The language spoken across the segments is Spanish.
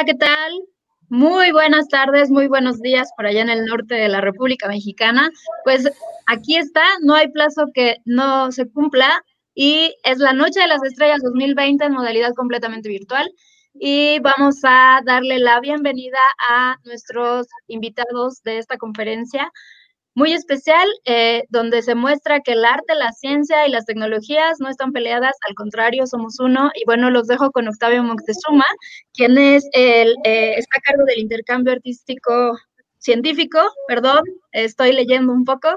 Hola, ¿qué tal? Muy buenas tardes, muy buenos días por allá en el norte de la República Mexicana. Pues aquí está, no hay plazo que no se cumpla y es la Noche de las Estrellas 2020 en modalidad completamente virtual. Y vamos a darle la bienvenida a nuestros invitados de esta conferencia muy especial, eh, donde se muestra que el arte, la ciencia y las tecnologías no están peleadas, al contrario, somos uno. Y bueno, los dejo con Octavio Moctezuma, quien es el, eh, está a cargo del intercambio artístico científico, perdón, estoy leyendo un poco,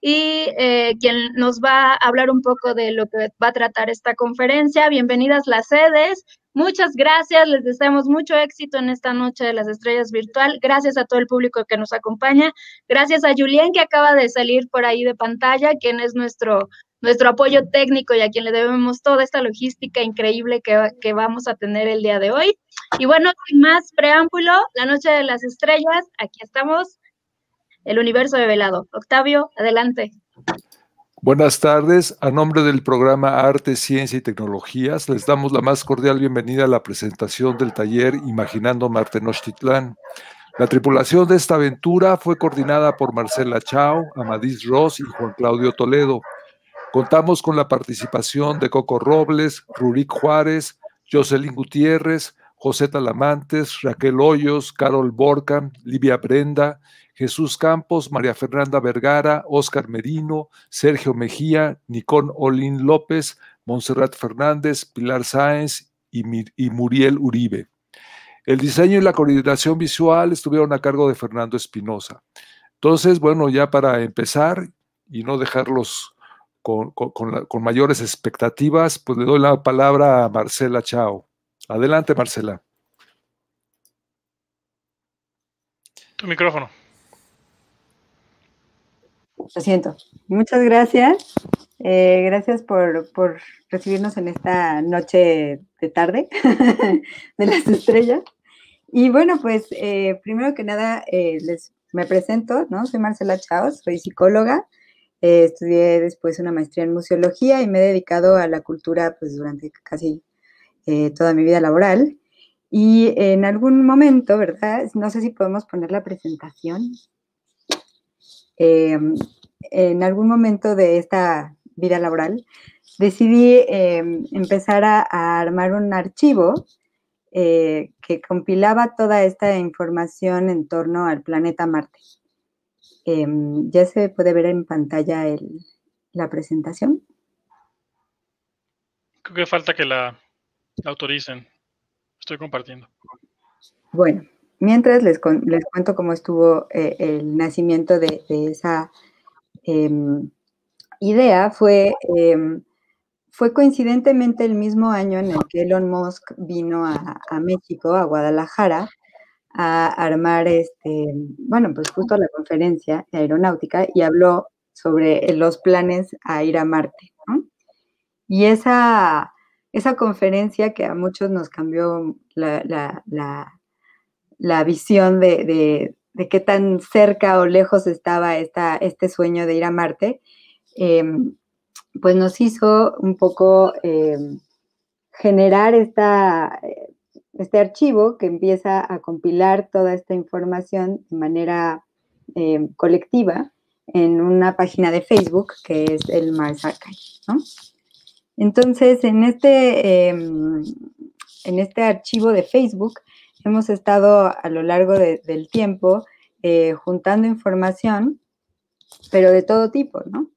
y eh, quien nos va a hablar un poco de lo que va a tratar esta conferencia. Bienvenidas las sedes. Muchas gracias, les deseamos mucho éxito en esta noche de las estrellas virtual. Gracias a todo el público que nos acompaña. Gracias a Julien que acaba de salir por ahí de pantalla, quien es nuestro nuestro apoyo técnico y a quien le debemos toda esta logística increíble que, que, vamos a tener el día de hoy. Y bueno, sin más preámbulo, la noche de las estrellas, aquí estamos, el universo de velado. Octavio, adelante. Buenas tardes. A nombre del programa Arte, Ciencia y Tecnologías, les damos la más cordial bienvenida a la presentación del taller Imaginando Marte Nochtitlán. La tripulación de esta aventura fue coordinada por Marcela Chao, Amadís Ross y Juan Claudio Toledo. Contamos con la participación de Coco Robles, Rurik Juárez, Jocelyn Gutiérrez, José Talamantes, Raquel Hoyos, Carol Borca, Livia Brenda, Jesús Campos, María Fernanda Vergara, Óscar Merino, Sergio Mejía, Nicón Olin López, Montserrat Fernández, Pilar Sáenz y, Muriel Uribe. El diseño y la coordinación visual estuvieron a cargo de Fernando Espinosa. Entonces, bueno, ya para empezar y no dejarlos con, con, mayores expectativas, pues le doy la palabra a Marcela Chao. Adelante, Marcela. Tu micrófono. Lo siento. Muchas gracias. Eh, gracias por, por, recibirnos en esta noche de tarde de las estrellas. Y bueno, pues eh, primero que nada eh, les me presento, ¿no? Soy Marcela Chaos, soy psicóloga. estudié después una maestría en museología y me he dedicado a la cultura pues durante casi toda mi vida laboral. Y en algún momento, ¿verdad? No sé si podemos poner la presentación. Em, en algún momento de esta vida laboral, decidí em, empezar a, armar un archivo eh, que compilaba toda esta información en torno al planeta Marte. Em, ya se puede ver en pantalla la presentación. Creo que falta que la, autoricen. Estoy compartiendo. Bueno, Mientras les, les cuento cómo estuvo eh, el nacimiento de, esa em, idea, fue, em, fue coincidentemente el mismo año en el que Elon Musk vino a, México, a Guadalajara, a armar, este, bueno, pues justo la conferencia aeronáutica y habló sobre los planes a ir a Marte. Y esa, esa conferencia que a muchos nos cambió la la visión de, qué tan cerca o lejos estaba esta, este sueño de ir a Marte, em, pues nos hizo un poco em, generar esta, este archivo que empieza a compilar toda esta información de manera em, colectiva en una página de Facebook que es el Mars Archive. Entonces, en este, en este archivo de Facebook, hemos estado a lo largo del tiempo eh, juntando información, pero de todo tipo, ¿no?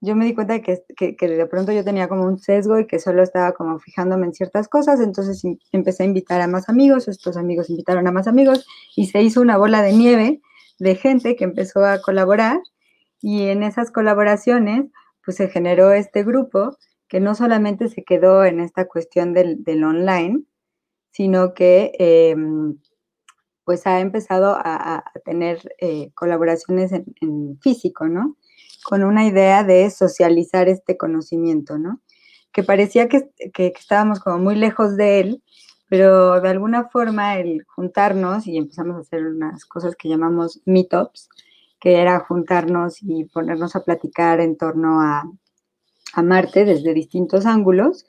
Yo me di cuenta que, que, de pronto yo tenía como un sesgo y que solo estaba como fijándome en ciertas cosas, entonces empecé a invitar a más amigos, estos amigos invitaron a más amigos y se hizo una bola de nieve de gente que empezó a colaborar y en esas colaboraciones pues se generó este grupo que no solamente se quedó en esta cuestión del, del online, sino que em, pues ha empezado a, tener eh, colaboraciones en, físico, ¿no? Con una idea de socializar este conocimiento, ¿no? Que parecía que, estábamos como muy lejos de él, pero de alguna forma el juntarnos y empezamos a hacer unas cosas que llamamos meetups, que era juntarnos y ponernos a platicar en torno a, Marte desde distintos ángulos,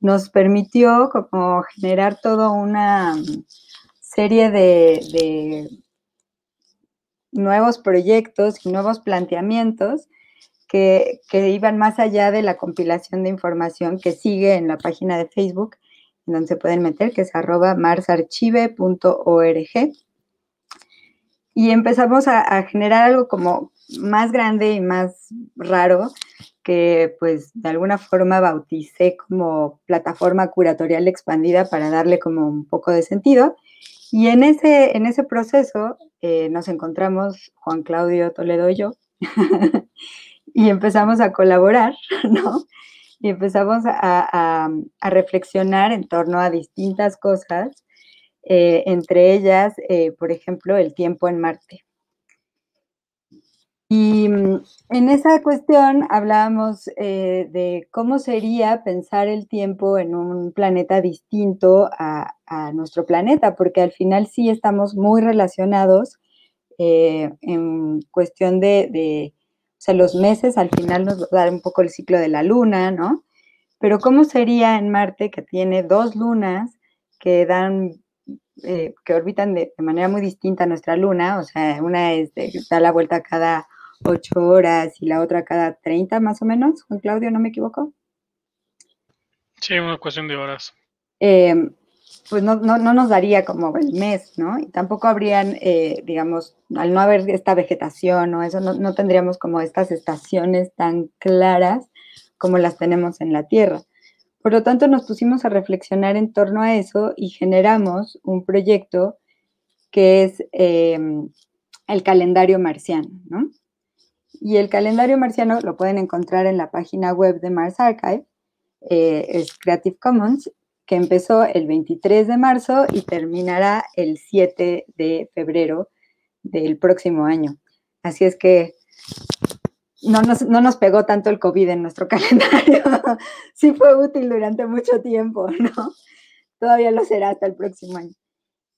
nos permitió como generar toda una serie de, nuevos proyectos y nuevos planteamientos que, que, iban más allá de la compilación de información que sigue en la página de Facebook, en donde se pueden meter, que es arroba marsarchive.org y empezamos a, generar algo como más grande y más raro que pues de alguna forma bauticé como plataforma curatorial expandida para darle como un poco de sentido. Y en ese, en ese proceso eh, nos encontramos Juan Claudio Toledo y yo y empezamos a colaborar, ¿no? Y empezamos a, a reflexionar en torno a distintas cosas eh, entre ellas, eh, por ejemplo, el tiempo en Marte. Y mm, en esa cuestión hablábamos eh, de cómo sería pensar el tiempo en un planeta distinto a, nuestro planeta, porque al final sí estamos muy relacionados en cuestión de, de, o sea, los meses al final nos a dar un poco el ciclo de la luna, ¿no? Pero ¿cómo sería en Marte que tiene dos lunas que dan eh, que orbitan de, manera muy distinta a nuestra luna, o sea, una es da la vuelta cada ocho horas y la otra cada 30 más o menos, Juan Claudio, ¿no me equivoco? Sí, una cuestión de horas. Em, pues no, nos daría como el mes, ¿no? Y tampoco habrían, eh, digamos, al no haber esta vegetación o eso, no, no tendríamos como estas estaciones tan claras como las tenemos en la Tierra. Por lo tanto, nos pusimos a reflexionar en torno a eso y generamos un proyecto que es em, el calendario marciano, ¿no? Y el calendario marciano lo pueden encontrar en la página web de Mars Archive, eh, es Creative Commons, que empezó el 23 de marzo y terminará el 7 de febrero del próximo año. Así es que no nos, pegó tanto el COVID en nuestro calendario. sí fue útil durante mucho tiempo, ¿no? Todavía lo será hasta el próximo año.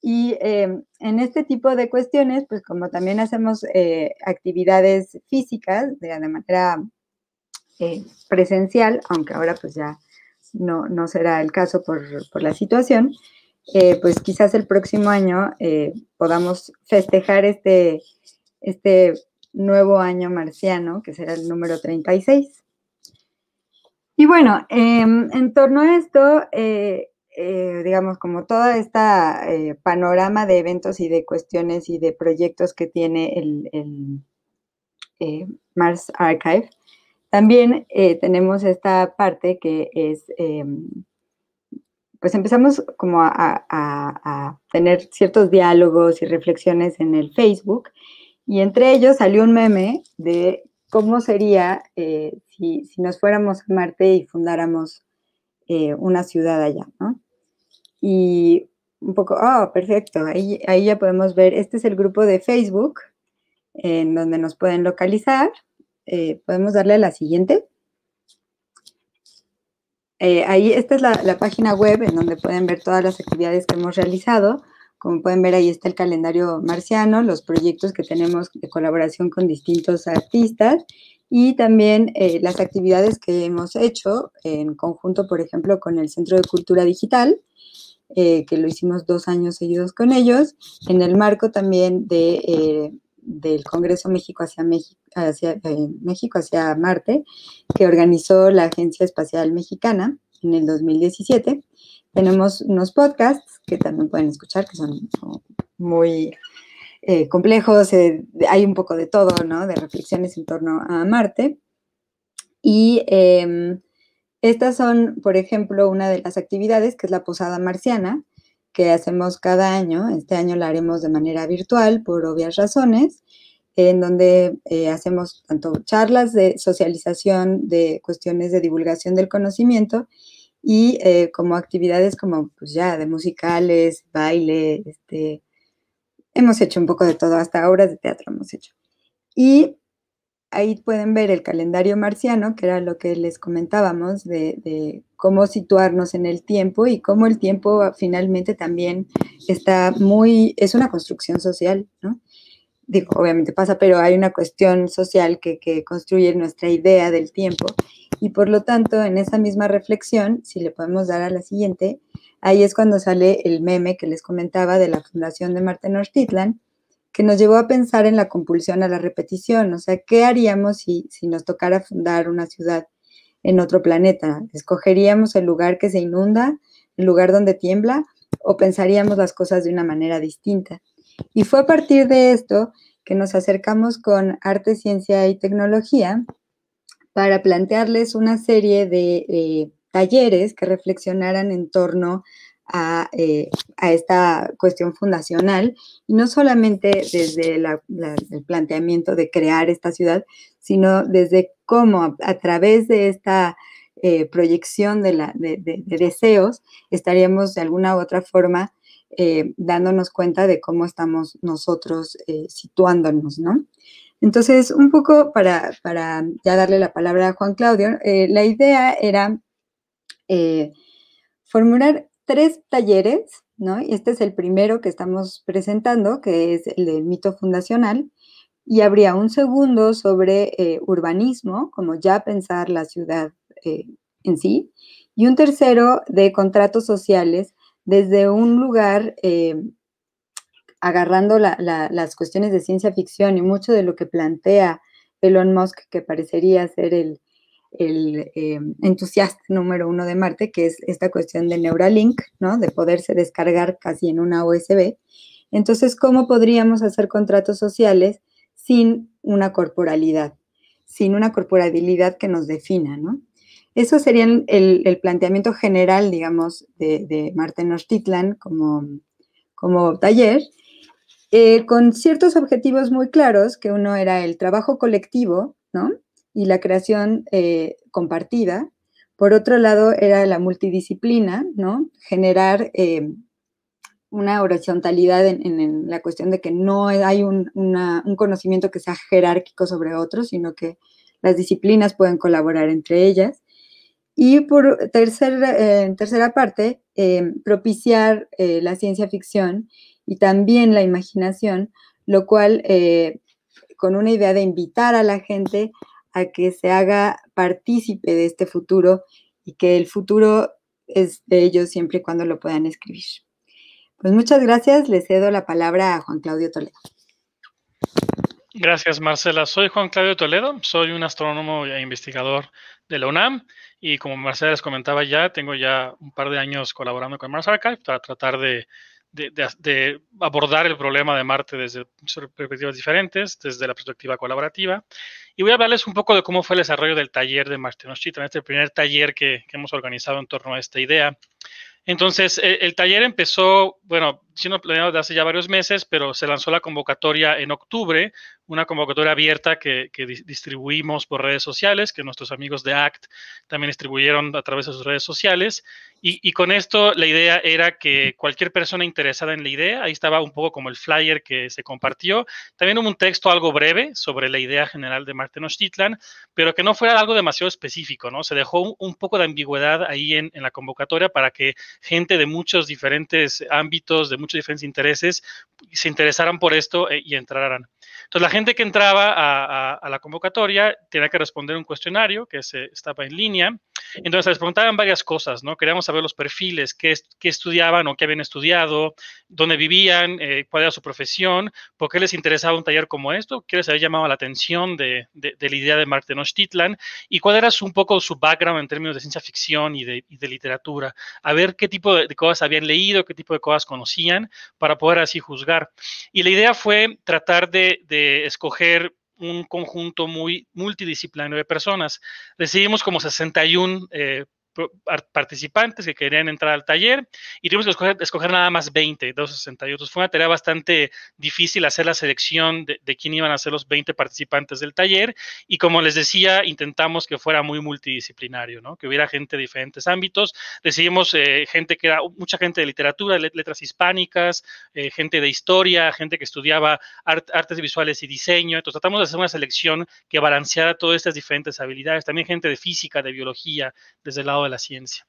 Y em, en este tipo de cuestiones, pues como también hacemos eh, actividades físicas de, manera eh, presencial, aunque ahora pues ya no, no será el caso por, por la situación, eh, pues quizás el próximo año podamos festejar este, este nuevo año marciano, que será el número 36. Y bueno, em, en torno a esto, eh, eh, digamos, como toda esta eh, panorama de eventos y de cuestiones y de proyectos que tiene el, Mars Archive, también tenemos esta parte que es, pues empezamos como a, tener ciertos diálogos y reflexiones en el Facebook y entre ellos salió un meme de cómo sería eh, si, nos fuéramos a Marte y fundáramos eh, una ciudad allá, ¿no? Y un poco, oh, perfecto, ahí, ahí ya podemos ver, este es el grupo de Facebook en donde nos pueden localizar. Eh, podemos darle a la siguiente. ahí, esta es la, la, página web en donde pueden ver todas las actividades que hemos realizado. Como pueden ver, ahí está el calendario marciano, los proyectos que tenemos de colaboración con distintos artistas y también eh, las actividades que hemos hecho en conjunto, por ejemplo, con el Centro de Cultura Digital, eh, que lo hicimos dos años seguidos con ellos, en el marco también de, eh, del Congreso México hacia, México, hacia, México hacia Marte, que organizó la Agencia Espacial Mexicana en el 2017. Tenemos unos podcasts que también pueden escuchar, que son muy eh, complejos, eh, hay un poco de todo, ¿no? De reflexiones en torno a Marte. Y em, estas son, por ejemplo, una de las actividades, que es la Posada Marciana, que hacemos cada año. Este año la haremos de manera virtual, por obvias razones, en donde eh, hacemos tanto charlas de socialización de cuestiones de divulgación del conocimiento y eh, como actividades como pues ya de musicales, baile, este, hemos hecho un poco de todo, hasta obras de teatro hemos hecho. Y ahí pueden ver el calendario marciano, que era lo que les comentábamos, de, cómo situarnos en el tiempo y cómo el tiempo finalmente también está muy, es una construcción social, ¿no? digo, obviamente pasa, pero hay una cuestión social que, que construye nuestra idea del tiempo y por lo tanto en esa misma reflexión, si le podemos dar a la siguiente, ahí es cuando sale el meme que les comentaba de la fundación de Martin Titlan, que nos llevó a pensar en la compulsión a la repetición, o sea, ¿qué haríamos si, si nos tocara fundar una ciudad en otro planeta? ¿Escogeríamos el lugar que se inunda, el lugar donde tiembla, o pensaríamos las cosas de una manera distinta? Y fue a partir de esto que nos acercamos con arte, ciencia y tecnología para plantearles una serie de eh, talleres que reflexionaran en torno eh, a, esta cuestión fundacional y no solamente desde el planteamiento de crear esta ciudad, sino desde cómo a, través de esta eh, proyección de, deseos estaríamos de alguna u otra forma dándonos cuenta de cómo estamos nosotros situándonos, ¿no? Entonces, un poco para, ya darle la palabra a Juan Claudio, eh, la idea era eh, formular tres talleres, ¿no? Este es el primero que estamos presentando, que es el de mito fundacional, y habría un segundo sobre eh, urbanismo, como ya pensar la ciudad en sí, y un tercero de contratos sociales desde un lugar agarrando las cuestiones de ciencia ficción y mucho de lo que plantea Elon Musk, que parecería ser el, em, entusiasta número uno de Marte, que es esta cuestión de Neuralink, ¿no? De poderse descargar casi en una USB. Entonces, ¿cómo podríamos hacer contratos sociales sin una corporalidad, sin una corporabilidad que nos defina, ¿no? Eso sería el, planteamiento general, digamos, de, de Martin como, como taller. Eh, con ciertos objetivos muy claros, que uno era el trabajo colectivo, ¿no? Y la creación eh, compartida. Por otro lado, era la multidisciplina, ¿no? Generar eh, una horizontalidad en, la cuestión de que no hay un, conocimiento que sea jerárquico sobre otro, sino que las disciplinas pueden colaborar entre ellas. Y por tercer, tercera parte, propiciar la ciencia ficción y también la imaginación, lo cual eh, con una idea de invitar a la gente a que se haga partícipe de este futuro y que el futuro es de ellos siempre y cuando lo puedan escribir. Pues muchas gracias, le cedo la palabra a Juan Claudio Toledo. Gracias, Marcela. Soy Juan Claudio Toledo, soy un astrónomo e investigador de la UNAM y como Marcela les comentaba ya, tengo ya un par de años colaborando con Mars Archive para tratar de de, abordar el problema de Marte desde perspectivas diferentes, desde la perspectiva colaborativa. Y voy a hablarles un poco de cómo fue el desarrollo del taller de Marte en este primer taller que, hemos organizado en torno a esta idea. Entonces, e, el, taller empezó, bueno, siendo planeado desde hace ya varios meses, pero se lanzó la convocatoria en octubre, una convocatoria abierta que, distribuimos por redes sociales, que nuestros amigos de ACT también distribuyeron a través de sus redes sociales. Y, con esto la idea era que cualquier persona interesada en la idea, ahí estaba un poco como el flyer que se compartió, también hubo un texto algo breve sobre la idea general de Martin Ostitlan, pero que no fuera algo demasiado específico, ¿no? Se dejó un, poco de ambigüedad ahí en, en la convocatoria para que gente de muchos diferentes ámbitos, de muchos diferentes intereses, se interesaran por esto eh, y entraran. Entonces, la gente que entraba a, la convocatoria tenía que responder un cuestionario que se, estaba en línea. Entonces, les preguntaban varias cosas, ¿no? Queríamos saber los perfiles, qué, estudiaban o qué habían estudiado, dónde vivían, eh, cuál era su profesión, por qué les interesaba un taller como esto, qué les había llamado la atención de, la idea de Mark Tenochtitlan y cuál era un poco su background en términos de ciencia ficción y de literatura. A ver qué tipo de, cosas habían leído, qué tipo de cosas conocían para poder así juzgar. Y la idea fue tratar de, escoger un conjunto muy multidisciplinario de personas. Recibimos como 61 eh, participantes que querían entrar al taller y tuvimos que escoger, nada más 20, 268. Fue una tarea bastante difícil hacer la selección de, quién iban a ser los 20 participantes del taller y como les decía, intentamos que fuera muy multidisciplinario, ¿no? que hubiera gente de diferentes ámbitos. Decidimos eh, gente que era mucha gente de literatura, letras hispánicas, eh, gente de historia, gente que estudiaba artes visuales y diseño. Entonces tratamos de hacer una selección que balanceara todas estas diferentes habilidades. También gente de física, de biología, desde el lado de la ciencia.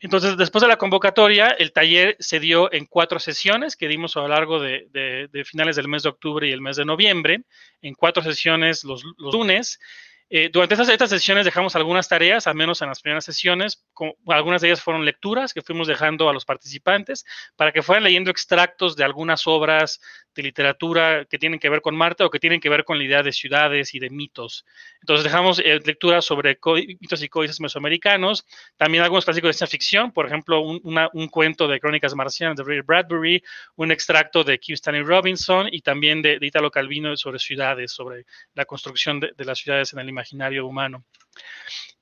Entonces, después de la convocatoria, el taller se dio en cuatro sesiones que dimos a lo largo de, finales del mes de octubre y el mes de noviembre, en cuatro sesiones los, lunes. Eh, durante estas, sesiones dejamos algunas tareas, al menos en las primeras sesiones, algunas de ellas fueron lecturas que fuimos dejando a los participantes para que fueran leyendo extractos de algunas obras literatura que tienen que ver con Marte o que tienen que ver con la idea de ciudades y de mitos. Entonces dejamos eh, lecturas sobre mitos y códices mesoamericanos, también algunos clásicos de ciencia ficción, por ejemplo, un, cuento de Crónicas Marcianas de Ray Bradbury, un extracto de Q. Stanley Robinson y también de, Italo Calvino sobre ciudades, sobre la construcción de las ciudades en el imaginario humano.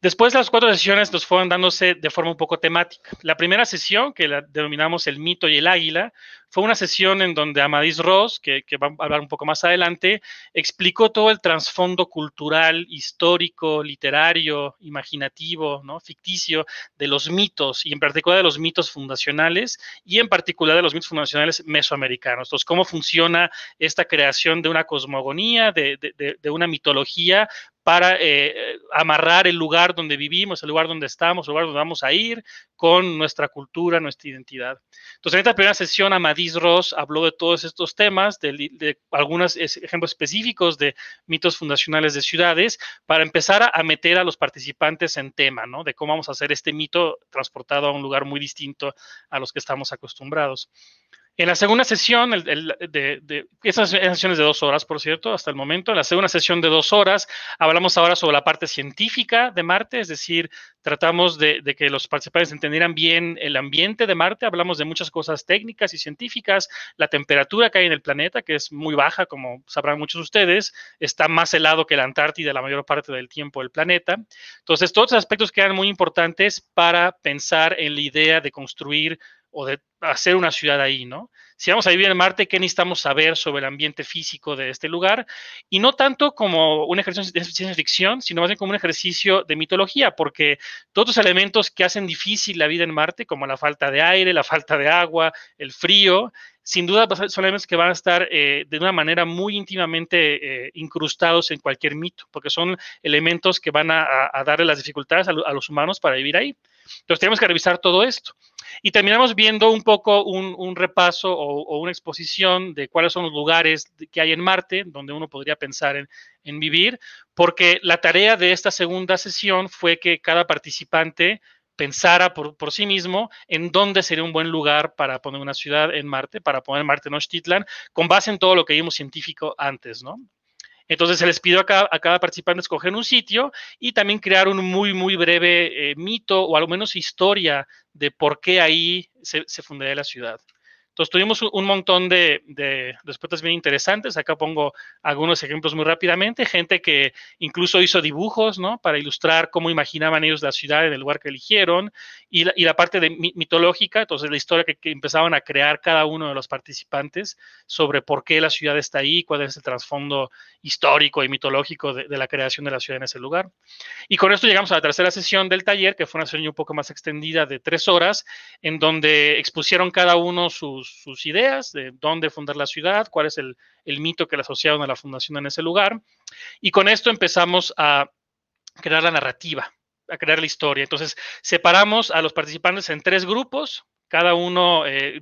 Después las cuatro sesiones nos fueron dándose de forma un poco temática. La primera sesión, que la denominamos el mito y el águila, fue una sesión en donde Amadís Ross, que, va a hablar un poco más adelante, explicó todo el trasfondo cultural, histórico, literario, imaginativo, ¿no? ficticio de los mitos, y en particular de los mitos fundacionales, y en particular de los mitos fundacionales mesoamericanos. Entonces, cómo funciona esta creación de una cosmogonía, de una mitología para eh, amarrar el lugar donde vivimos, el lugar donde estamos, el lugar donde vamos a ir, con nuestra cultura, nuestra identidad. Entonces, en esta primera sesión, Amadís Ross habló de todos estos temas, de, algunos ejemplos específicos de mitos fundacionales de ciudades, para empezar a, meter a los participantes en tema, ¿no? De cómo vamos a hacer este mito transportado a un lugar muy distinto a los que estamos acostumbrados. En la segunda sesión, de, esas sesiones de dos horas, por cierto, hasta el momento, en la segunda sesión de dos horas, hablamos ahora sobre la parte científica de Marte, es decir, tratamos de, que los participantes entendieran bien el ambiente de Marte, hablamos de muchas cosas técnicas y científicas, la temperatura que hay en el planeta, que es muy baja, como sabrán muchos de ustedes, está más helado que la Antártida la mayor parte del tiempo del planeta. Entonces, todos esos aspectos quedan muy importantes para pensar en la idea de construir o de hacer una ciudad ahí, ¿no? Si vamos a vivir en Marte, ¿qué necesitamos saber sobre el ambiente físico de este lugar? Y no tanto como un ejercicio de ciencia ficción, sino más bien como un ejercicio de mitología, porque todos los elementos que hacen difícil la vida en Marte, como la falta de aire, la falta de agua, el frío, sin duda son elementos que van a estar eh, de una manera muy íntimamente eh, incrustados en cualquier mito, porque son elementos que van a, darle las dificultades a, los humanos para vivir ahí. Entonces tenemos que revisar todo esto. Y terminamos viendo un poco un, repaso o, una exposición de cuáles son los lugares que hay en Marte donde uno podría pensar en, vivir, porque la tarea de esta segunda sesión fue que cada participante pensara por, sí mismo en dónde sería un buen lugar para poner una ciudad en Marte, para poner Marte Tenochtitlan, con base en todo lo que vimos científico antes, ¿no? Entonces se les pidió a cada, participante escoger un sitio y también crear un muy, muy breve eh, mito o al menos historia de por qué ahí se, se fundaría la ciudad. Entonces tuvimos un montón de, respuestas bien interesantes. Acá pongo algunos ejemplos muy rápidamente. Gente que incluso hizo dibujos, ¿no? Para ilustrar cómo imaginaban ellos la ciudad en el lugar que eligieron. Y la, parte de mitológica, entonces la historia que, empezaban a crear cada uno de los participantes sobre por qué la ciudad está ahí, cuál es el trasfondo histórico y mitológico de, la creación de la ciudad en ese lugar. Y con esto llegamos a la tercera sesión del taller, que fue una sesión un poco más extendida de tres horas, en donde expusieron cada uno sus sus, ideas de dónde fundar la ciudad, cuál es el, mito que le asociaron a la fundación en ese lugar. Y con esto empezamos a crear la narrativa, a crear la historia. Entonces, separamos a los participantes en tres grupos, cada uno eh,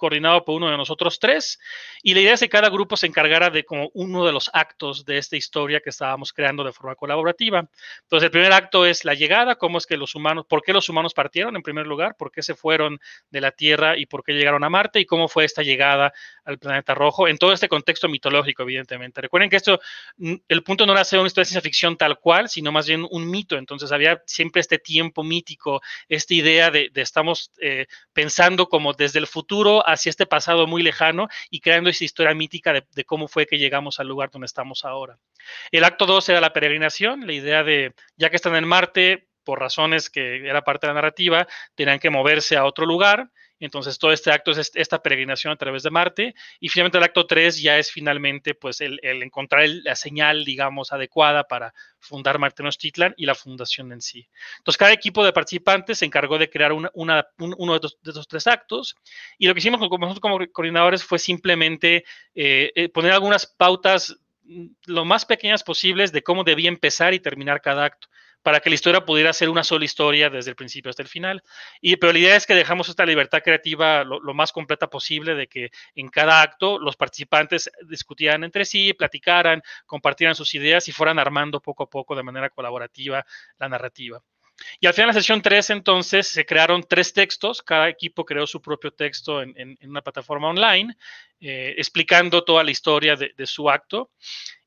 coordinado por uno de nosotros tres, y la idea es que cada grupo se encargara de como uno de los actos de esta historia que estábamos creando de forma colaborativa. Entonces, el primer acto es la llegada, cómo es que los humanos, por qué los humanos partieron en primer lugar, por qué se fueron de la Tierra y por qué llegaron a Marte y cómo fue esta llegada al planeta rojo en todo este contexto mitológico, evidentemente. Recuerden que esto, el punto no era hacer una historia de ciencia ficción tal cual, sino más bien un mito. Entonces, había siempre este tiempo mítico, esta idea de, estamos eh, pensando como desde el futuro hacia este pasado muy lejano y creando esa historia mítica de, cómo fue que llegamos al lugar donde estamos ahora. El acto 2 era la peregrinación, la idea de, ya que están en Marte, por razones que era parte de la narrativa, tenían que moverse a otro lugar entonces, todo este acto es esta peregrinación a través de Marte. Y finalmente el acto 3 ya es finalmente pues el, encontrar la señal, digamos, adecuada para fundar Marte Tenochtitlan y la fundación en sí. Entonces, cada equipo de participantes se encargó de crear uno de estos, tres actos. Y lo que hicimos como, nosotros como coordinadores fue simplemente eh, eh, poner algunas pautas mm, lo más pequeñas posibles de cómo debía empezar y terminar cada acto para que la historia pudiera ser una sola historia desde el principio hasta el final. Y, pero la idea es que dejamos esta libertad creativa lo, más completa posible, de que en cada acto los participantes discutieran entre sí, platicaran, compartieran sus ideas y fueran armando poco a poco de manera colaborativa la narrativa. Y al final de la sesión 3, entonces, se crearon tres textos. Cada equipo creó su propio texto en, una plataforma online, eh, explicando toda la historia de, su acto.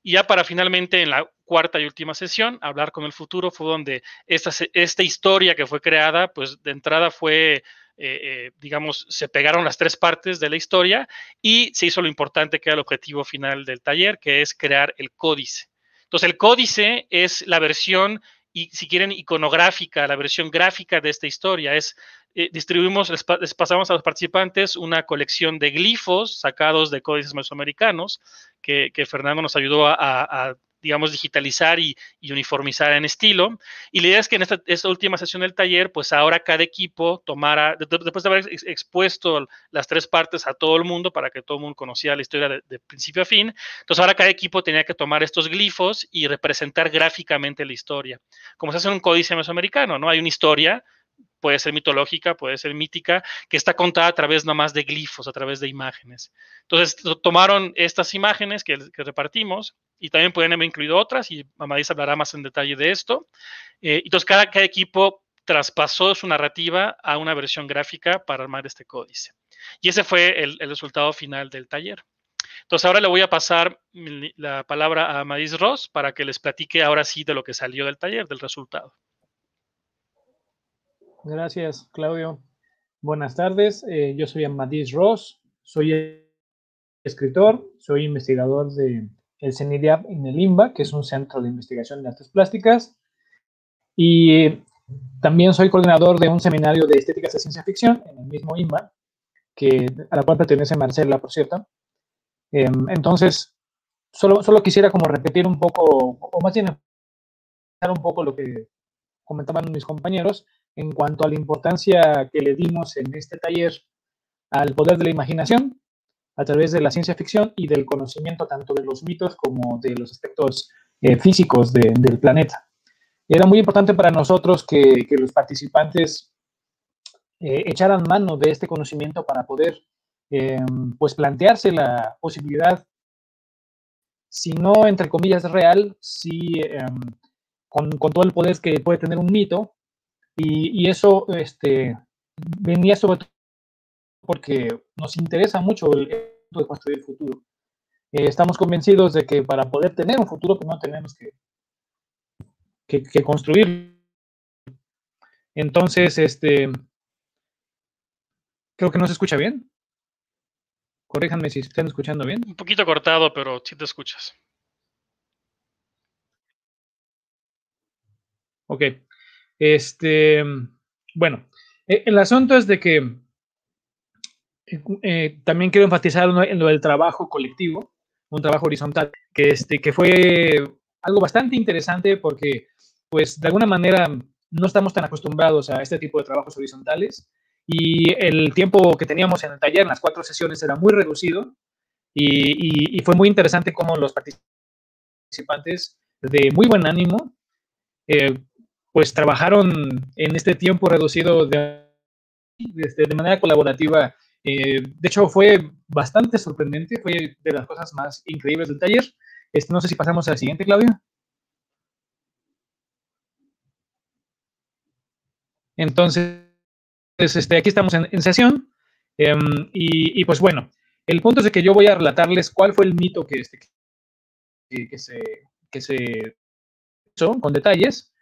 Y ya para finalmente, en la cuarta y última sesión, hablar con el futuro, fue donde esta, esta historia que fue creada, pues de entrada fue eh, eh, digamos, se pegaron las tres partes de la historia y se hizo lo importante que era el objetivo final del taller, que es crear el códice. Entonces, el códice es la versión y si quieren iconográfica, la versión gráfica de esta historia. Es eh, distribuimos, les, pasamos a los participantes una colección de glifos sacados de códices mesoamericanos que, Fernando nos ayudó a digamos, digitalizar y, uniformizar en estilo. Y la idea es que en esta, última sesión del taller, pues ahora cada equipo tomara, después de haber expuesto las tres partes a todo el mundo para que todo el mundo conociera la historia de, principio a fin, entonces ahora cada equipo tenía que tomar estos glifos y representar gráficamente la historia. Como se hace en un códice mesoamericano, ¿no? Hay una historia, puede ser mitológica, puede ser mítica, que está contada a través nomás de glifos, a través de imágenes. Entonces, tomaron estas imágenes que, repartimos y también pueden haber incluido otras, y Amadís hablará más en detalle de esto. Eh, entonces, cada, equipo traspasó su narrativa a una versión gráfica para armar este códice. Y ese fue el, resultado final del taller. Entonces, ahora le voy a pasar la palabra a Amadís Ross para que les platique ahora sí de lo que salió del taller, del resultado. Gracias, Claudio. Buenas tardes. Eh, yo soy Amadís Ross. Soy escritor, soy investigador de el CENIDIAP en el IMBA, que es un centro de investigación de artes plásticas. Y también soy coordinador de un seminario de estéticas de ciencia ficción en el mismo IMBA, que, a la cual pertenece Marcela, por cierto. Em, entonces, solo, solo quisiera como repetir un poco, o más bien un poco lo que comentaban mis compañeros, en cuanto a la importancia que le dimos en este taller al poder de la imaginación a través de la ciencia ficción y del conocimiento tanto de los mitos como de los aspectos eh, físicos del planeta. Era muy importante para nosotros que, los participantes eh, echaran mano de este conocimiento para poder em, pues plantearse la posibilidad, si no entre comillas real, si em, con, con, todo el poder que puede tener un mito, y, eso este, venía sobre porque nos interesa mucho el de construir el futuro. Eh, estamos convencidos de que para poder tener un futuro, primero tenemos que, que, construir. Entonces, este, creo que no se escucha bien. Corréjanme si están escuchando bien. Un poquito cortado, pero sí te escuchas. Ok. Este, bueno, e, el asunto es de que eh, también quiero enfatizar en lo del trabajo colectivo, un trabajo horizontal, que, este, que fue algo bastante interesante porque, pues, de alguna manera no estamos tan acostumbrados a este tipo de trabajos horizontales y el tiempo que teníamos en el taller, en las cuatro sesiones, era muy reducido y, y fue muy interesante cómo los participantes de muy buen ánimo eh, pues trabajaron en este tiempo reducido de, de, manera colaborativa. Eh, de hecho, fue bastante sorprendente, fue de las cosas más increíbles del taller. Este, no sé si pasamos al siguiente, Claudia. Entonces, este, aquí estamos en, sesión. Em, y, pues bueno, el punto es que yo voy a relatarles cuál fue el mito que, este, que, se, que se hizo con detalles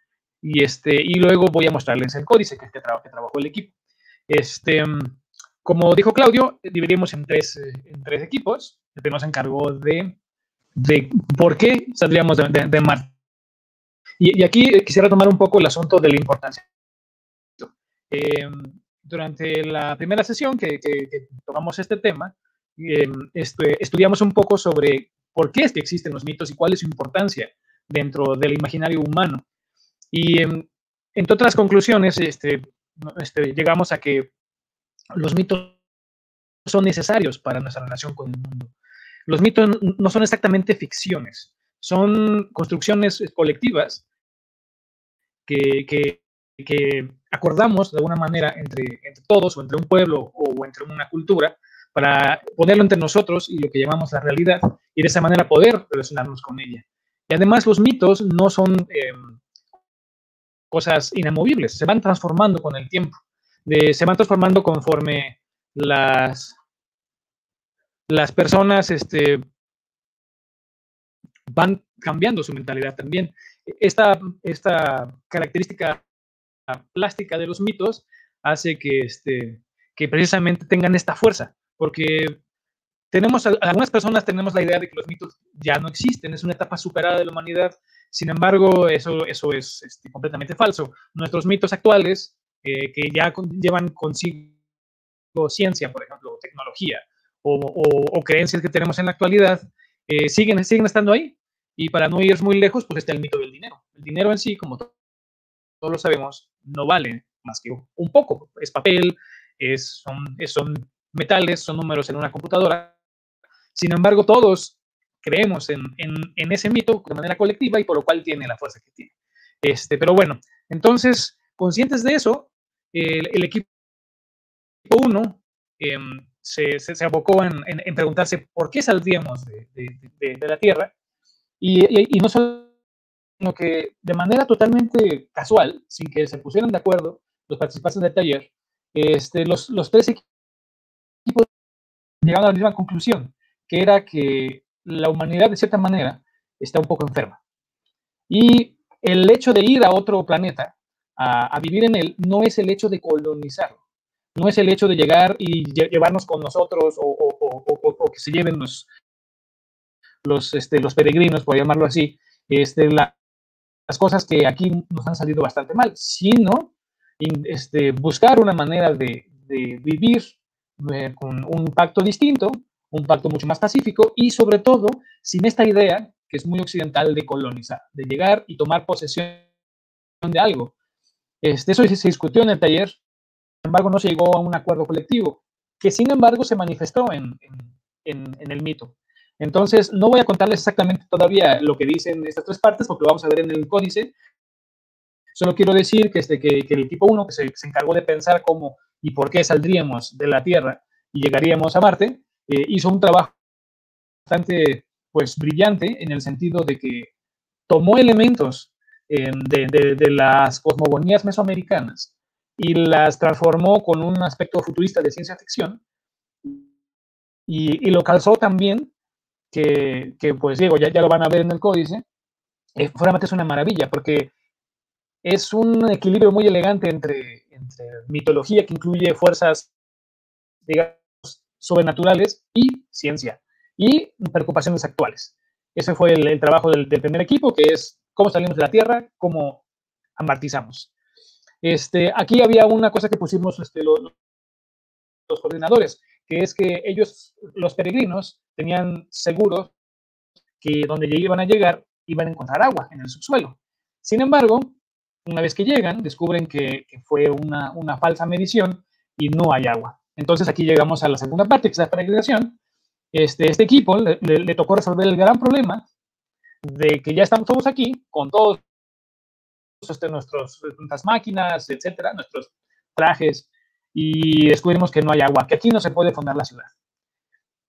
y, este, y luego voy a mostrarles el códice que, que, trabajó el equipo. Este, como dijo Claudio, dividimos en tres, en tres equipos. El primero se encargó de, de por qué saldríamos de, de, Y, aquí quisiera tomar un poco el asunto de la importancia. Em, durante la primera sesión que, que, tomamos este tema, em, este, estudiamos un poco sobre por qué es que existen los mitos y cuál es su importancia dentro del imaginario humano. Y entre otras conclusiones, este, este, llegamos a que los mitos son necesarios para nuestra relación con el mundo. Los mitos no son exactamente ficciones, son construcciones colectivas que, acordamos de alguna manera entre, entre todos o entre un pueblo o, entre una cultura para ponerlo entre nosotros y lo que llamamos la realidad y de esa manera poder relacionarnos con ella. Y además los mitos no son em, cosas inamovibles, se van transformando con el tiempo, se van transformando conforme las, las personas este, van cambiando su mentalidad también. Esta, esta característica plástica de los mitos hace que, este, que precisamente tengan esta fuerza, porque tenemos, algunas personas tenemos la idea de que los mitos ya no existen, es una etapa superada de la humanidad, sin embargo, eso, eso es este, completamente falso. Nuestros mitos actuales, eh, que ya llevan consigo ciencia, por ejemplo, tecnología, o, o, creencias que tenemos en la actualidad, eh, siguen, siguen estando ahí. Y para no ir muy lejos, pues está el mito del dinero. El dinero en sí, como todos lo sabemos, no vale más que un poco. Es papel, es, son, son metales, son números en una computadora. Sin embargo, todos creemos en, en, ese mito de manera colectiva y por lo cual tiene la fuerza que tiene. Este, pero bueno, entonces, conscientes de eso, el, el equipo 1 em, se, se, abocó en, en, preguntarse por qué saldríamos de, de, de la Tierra y, y, no solo sino que de manera totalmente casual, sin que se pusieran de acuerdo los participantes del taller, este, los, los tres equipos llegaron a la misma conclusión, que era que la humanidad de cierta manera está un poco enferma. Y el hecho de ir a otro planeta a, a vivir en él no es el hecho de colonizarlo, no es el hecho de llegar y llevarnos con nosotros o, o, o, que se lleven los, los, este, los peregrinos, por llamarlo así, este, la, las cosas que aquí nos han salido bastante mal, sino este, buscar una manera de, de vivir eh, con un pacto distinto, un pacto mucho más pacífico y sobre todo sin esta idea que es muy occidental de colonizar, de llegar y tomar posesión de algo. Este, eso se discutió en el taller, sin embargo no se llegó a un acuerdo colectivo, que sin embargo se manifestó en, en, el mito. Entonces, no voy a contarles exactamente todavía lo que dicen estas tres partes, porque lo vamos a ver en el códice. Solo quiero decir que, este, que, que el equipo 1, que se, encargó de pensar cómo y por qué saldríamos de la Tierra y llegaríamos a Marte, eh, hizo un trabajo bastante pues, brillante en el sentido de que tomó elementos de, de, de, las cosmogonías mesoamericanas y las transformó con un aspecto futurista de ciencia ficción y, y lo calzó también, que, que, pues digo, ya, ya lo van a ver en el códice, eh, realmente es una maravilla porque es un equilibrio muy elegante entre, entre mitología que incluye fuerzas, digamos, sobrenaturales y ciencia y preocupaciones actuales. Ese fue el, el trabajo del, del, primer equipo, que es cómo salimos de la Tierra, cómo amortizamos. Este, aquí había una cosa que pusimos este, los, los coordinadores, que es que ellos, los peregrinos, tenían seguros que donde iban a llegar iban a encontrar agua en el subsuelo. Sin embargo, una vez que llegan, descubren que, que fue una, una falsa medición y no hay agua. Entonces aquí llegamos a la segunda parte, que es la peregrinación. Este, este equipo le, le, le, tocó resolver el gran problema de que ya estamos todos aquí con todos este, nuestros, nuestras máquinas, etcétera, nuestros trajes, y descubrimos que no hay agua, que aquí no se puede fundar la ciudad.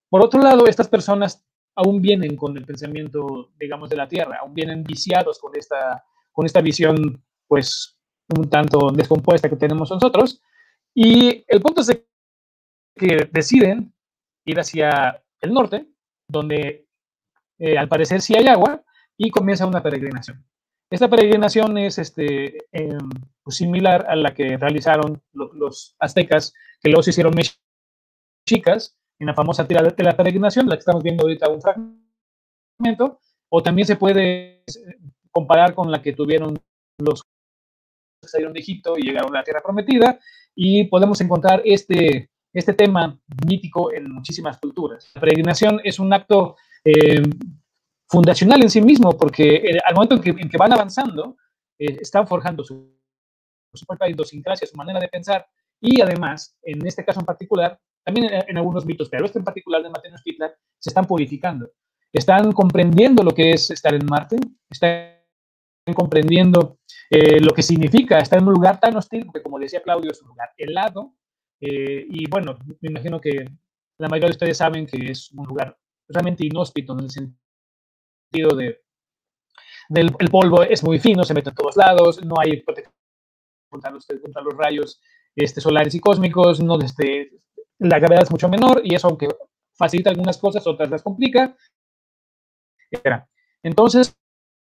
Por otro lado, estas personas aún vienen con el pensamiento, digamos, de la Tierra, aún vienen viciados con esta, con esta visión, pues, un tanto descompuesta que tenemos nosotros. Y el punto es que deciden ir hacia el norte, donde eh, al parecer sí hay agua, y comienza una peregrinación. Esta peregrinación es este, eh, pues similar a la que realizaron los, los aztecas, que se hicieron mexicas, en la famosa tira de la peregrinación, la que estamos viendo ahorita un fragmento, o también se puede comparar con la que tuvieron los que salieron de Egipto y llegaron a la tierra prometida, y podemos encontrar este, este tema mítico en muchísimas culturas. La peregrinación es un acto eh, fundacional en sí mismo, porque eh, al momento en que, en que van avanzando, eh, están forjando su, su, propia idiosincrasia, su manera de pensar, y además, en este caso en particular, también en, en algunos mitos, pero este en particular de Matenochtitlan, se están purificando. Están comprendiendo lo que es estar en Marte, están comprendiendo eh, lo que significa estar en un lugar tan hostil, porque como decía Claudio, es un lugar helado. Eh, y bueno, me imagino que la mayoría de ustedes saben que es un lugar realmente inhóspito en el sentido de del el polvo es muy fino, se mete a todos lados, no hay protección contra los, contra los rayos este, solares y cósmicos, no desde, la gravedad es mucho menor y eso aunque facilita algunas cosas, otras las complica. Entonces,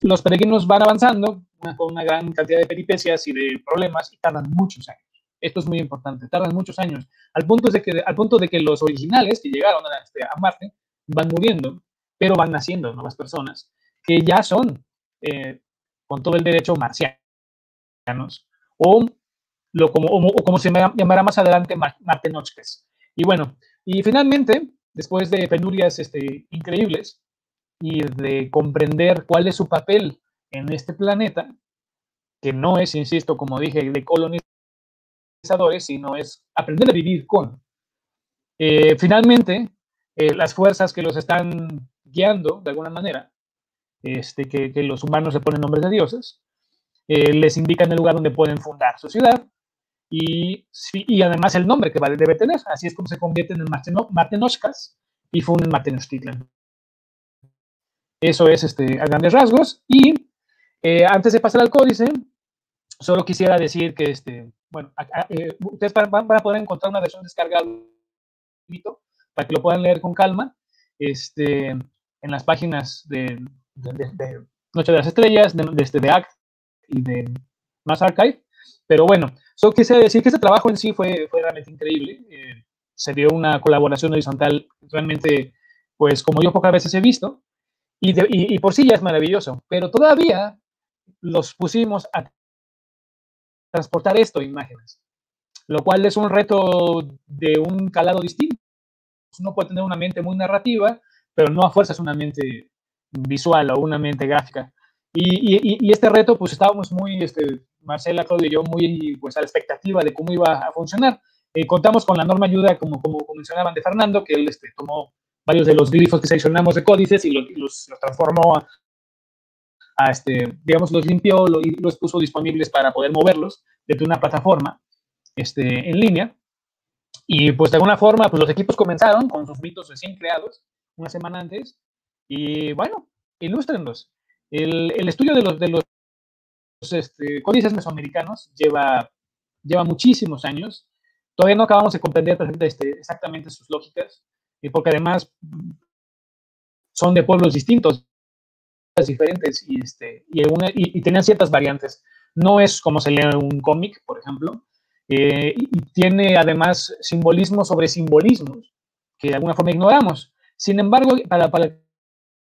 los peregrinos van avanzando con una gran cantidad de peripecias y de problemas y tardan muchos años. Esto es muy importante, tardan muchos años, al punto de que, al punto de que los originales que llegaron a, este, a Marte van muriendo, pero van naciendo nuevas personas que ya son, eh, con todo el derecho, marcianos, o, lo, como, como se llamará más adelante, martenochkes. Y bueno, y finalmente, después de penurias este, increíbles y de comprender cuál es su papel en este planeta, que no es, insisto, como dije, de colonizadores, sino es aprender a vivir con. Eh, finalmente, eh, las fuerzas que los están guiando, de alguna manera, este, que, los humanos le ponen nombres de dioses, eh, les indican el lugar donde pueden fundar su ciudad y, y además el nombre que debe tener. Así es como se convierten en Martenoshkas y funden Martenochtitlan. Eso es este, a grandes rasgos. Y eh, antes de pasar al códice, solo quisiera decir que, este, bueno, eh, ustedes van, a poder encontrar una versión descargada para que lo puedan leer con calma este, en las páginas de, Noche de las Estrellas, de, de, este, de ACT y de Mass Archive. Pero bueno, solo quisiera decir que este trabajo en sí fue, fue realmente increíble. Eh, se dio una colaboración horizontal realmente, pues como yo pocas veces he visto, y, y, y por sí ya es maravilloso, pero todavía los pusimos a transportar esto, imágenes, lo cual es un reto de un calado distinto. Uno puede tener una mente muy narrativa, pero no a fuerza es una mente visual o una mente gráfica. Y, y, este reto, pues estábamos muy, este, Marcela, Claudio y yo, muy pues, a la expectativa de cómo iba a funcionar. Eh, contamos con la norma ayuda, como, como mencionaban, de Fernando, que él este, tomó varios de los glifos que seleccionamos de códices y los, los, los transformó a, este, digamos, los limpió y los puso disponibles para poder moverlos desde una plataforma este, en línea. Y pues de alguna forma, pues los equipos comenzaron con sus mitos recién creados una semana antes. Y bueno, ilústrenlos. El, el estudio de los, de los este, códices mesoamericanos lleva, lleva muchísimos años. Todavía no acabamos de comprender este, exactamente sus lógicas, y porque además son de pueblos distintos diferentes y, este, y, tenían ciertas variantes. No es como se lee un cómic, por ejemplo, eh, y tiene además simbolismos sobre simbolismos que de alguna forma ignoramos. Sin embargo, para, para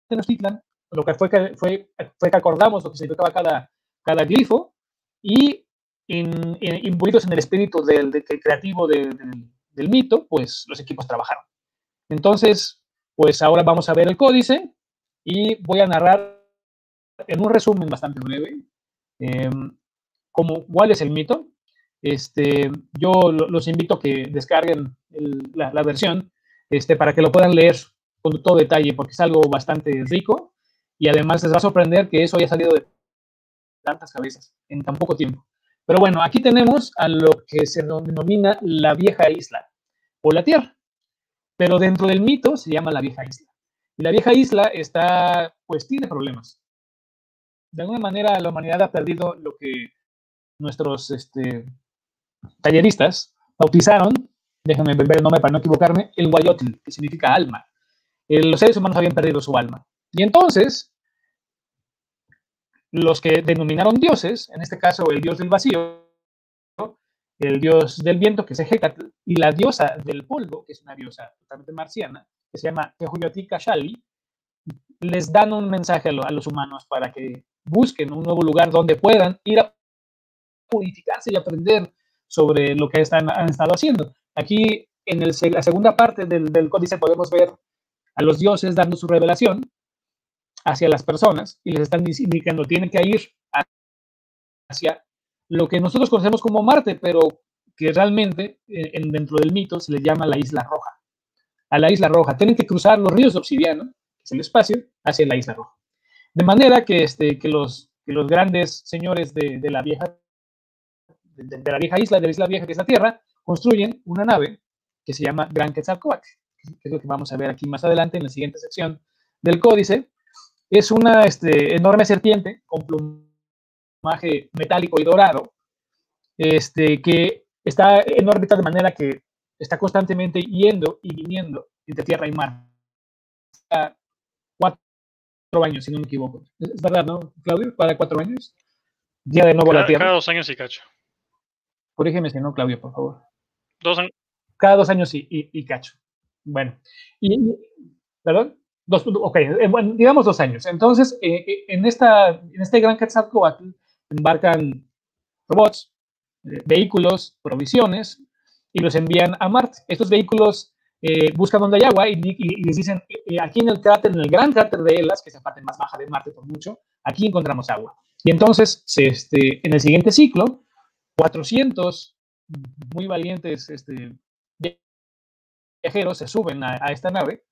Tenochtitlan, lo que fue que, fue, fue que acordamos lo que significaba cada, cada glifo y in, imbuidos en el espíritu del, creativo del, del mito, pues los equipos trabajaron. Entonces, pues ahora vamos a ver el códice y voy a narrar en un resumen bastante breve, como, ¿cuál es el mito? Este, yo los invito a que descarguen la, versión este, para que lo puedan leer con todo detalle, porque es algo bastante rico y además les va a sorprender que eso haya salido de tantas cabezas en tan poco tiempo. Pero bueno, aquí tenemos a lo que se denomina la vieja isla o la tierra, pero dentro del mito se llama la vieja isla. Y la vieja isla está, pues tiene problemas de alguna manera la humanidad ha perdido lo que nuestros este, talleristas bautizaron, déjenme ver el nombre para no equivocarme, el guayotl, que significa alma. los seres humanos habían perdido su alma. Y entonces, los que denominaron dioses, en este caso el dios del vacío, el dios del viento, que es Hecatl, y la diosa del polvo, que es una diosa totalmente marciana, que se llama Tehuyoti Kashali, les dan un mensaje a, los humanos para que busquen un nuevo lugar donde puedan ir a purificarse y aprender sobre lo que están, han estado haciendo. Aquí, en la segunda parte del, códice, podemos ver a los dioses dando su revelación hacia las personas y les están indicando, tienen que ir hacia lo que nosotros conocemos como Marte, pero que realmente en, dentro del mito se le llama la Isla Roja. A la Isla Roja. Tienen que cruzar los ríos de obsidiano, que es el espacio, hacia la Isla Roja. De manera que, este, que los que los grandes señores de, la vieja de, la vieja isla, de la isla vieja que es la Tierra, construyen una nave que se llama Gran Quetzalcoatl, que es lo que vamos a ver aquí más adelante en la siguiente sección del códice. Es una este, enorme serpiente con plumaje metálico y dorado, este, que está en órbita de manera que está constantemente yendo y viniendo entre tierra y mar. cuatro años, si no me equivoco. Es verdad, ¿no, Claudio? ¿Para cuatro años? Día de nuevo cada, la Tierra. Cada dos años y cacho. Corrígeme si no, Claudio, por favor. Dos años. Cada dos años y, cacho. Bueno. Y, ¿Perdón? Dos, ok, eh, digamos dos años. Entonces, eh, eh, en, esta, en este gran Quetzalcoatl embarcan robots, vehículos, provisiones, y los envían a Marte. Estos vehículos buscan donde hay agua y, les dicen, aquí en el cráter, en el gran cráter de Elas, que es la parte más baja de Marte por mucho, aquí encontramos agua. Y entonces, este, en el siguiente ciclo, 400 muy valientes este, viajeros se suben a, esta nave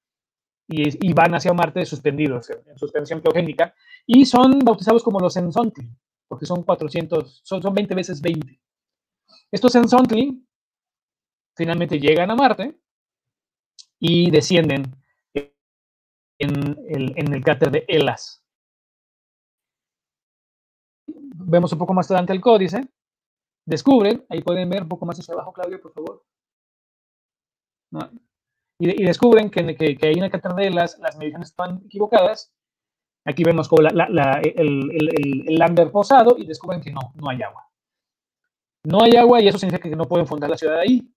y, van hacia Marte suspendidos en, suspensión criogénica y son bautizados como los Ensontli, porque son 400, son, son 20 veces 20. Estos Ensontli finalmente llegan a Marte y descienden en el, en el cráter de Elas. Vemos un poco más adelante el códice. Descubren, ahí pueden ver un poco más hacia abajo, Claudio, por favor. Y, descubren que, que, que, ahí en el Elas las mediciones están equivocadas. Aquí vemos como el, el, lander posado y descubren que no, no hay agua. No hay agua y eso significa que no pueden fundar la ciudad ahí.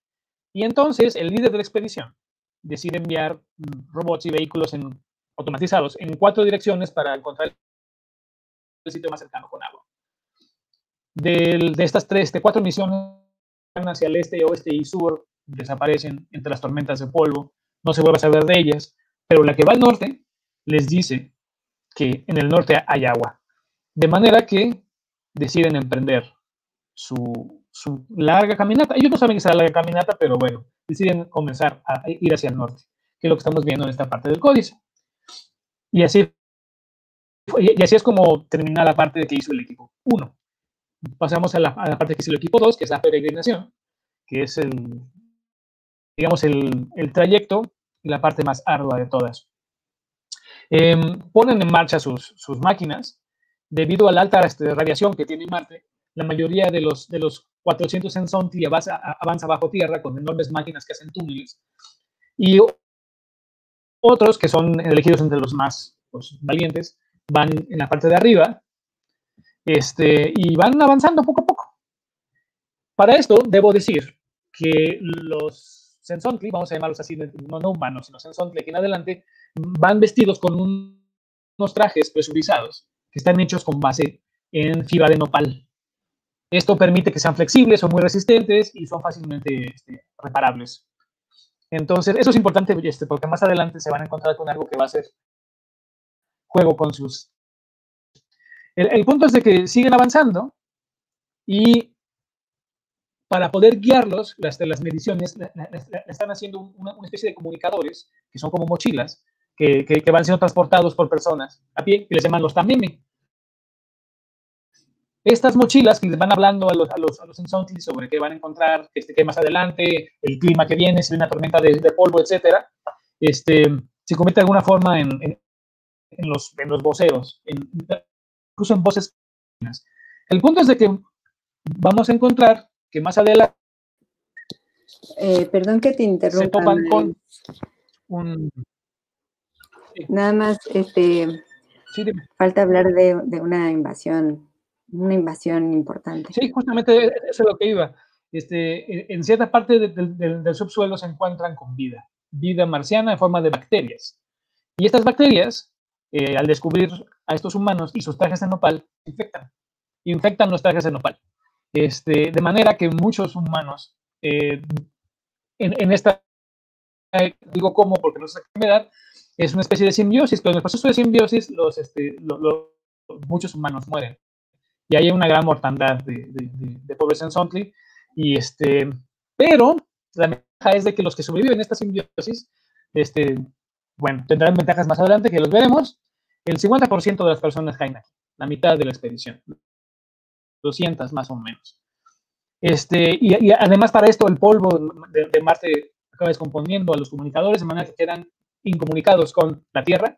Y entonces el líder de la expedición decide enviar mm, robots y vehículos en, automatizados en cuatro direcciones para encontrar el sitio más cercano con agua. De, de estas tres, de cuatro misiones hacia el este, oeste y sur, desaparecen entre las tormentas de polvo, no se vuelve a saber de ellas, pero la que va al norte les dice que en el norte hay agua. De manera que deciden emprender su, su larga caminata. Ellos no saben que será larga caminata, pero bueno, deciden comenzar a ir hacia el norte, que es lo que estamos viendo en esta parte del códice. Y así, y así es como termina la parte de que hizo el equipo 1. Pasamos a la, parte que hizo el equipo 2, que es la peregrinación, que es el, digamos, el, trayecto y la parte más ardua de todas. Em, ponen en marcha sus, máquinas debido a la alta este, radiación que tiene Marte. La mayoría de los, de los 400 en Sonti avanza, bajo tierra con enormes máquinas que hacen túneles. Y otros, que son elegidos entre los más valientes, van en la parte de arriba este, y van avanzando poco a poco. Para esto, debo decir que los Sensontli, vamos a llamarlos así, no, no humanos, sino Sensontli aquí en adelante, van vestidos con unos trajes presurizados que están hechos con base en fibra de nopal. Esto permite que sean flexibles, son muy resistentes y son fácilmente este, reparables. Entonces, eso es importante este, porque más adelante se van a encontrar con algo que va a ser juego con sus... El, punto es de que siguen avanzando y para poder guiarlos, las, las mediciones, están haciendo una, especie de comunicadores, que son como mochilas, que, que, van siendo transportados por personas a pie, que les llaman los tameme. Estas mochilas que les van hablando a los, a los, a los sobre qué van a encontrar, este, qué más adelante, el clima que viene, si hay una tormenta de, de polvo, etcétera, este, se convierte de alguna forma en, en, en los, en los voceros, incluso en voces. El punto es de que vamos a encontrar que más adelante. Eh, perdón que te interrumpa. Se topan con un. Nada más, este. falta hablar de, de una invasión una invasión importante. Sí, justamente eso es lo que iba. Este, en cierta parte del subsuelo se encuentran con vida, vida marciana en forma de bacterias. Y estas bacterias, eh, al descubrir a estos humanos y sus trajes de nopal, infectan, infectan los trajes de nopal. Este, de manera que muchos humanos, eh, en, esta, digo cómo, porque no sé qué edad, es una especie de simbiosis, pero en el proceso de simbiosis los, este, muchos humanos mueren y hay una gran mortandad de, de, pobres en Sontli. Y este, pero la ventaja es de que los que sobreviven esta simbiosis, este, bueno, tendrán ventajas más adelante que los veremos. El 50% de las personas caen aquí. la mitad de la expedición, 200 más o menos. Este, y, además para esto el polvo de, Marte acaba descomponiendo a los comunicadores de manera que quedan incomunicados con la Tierra.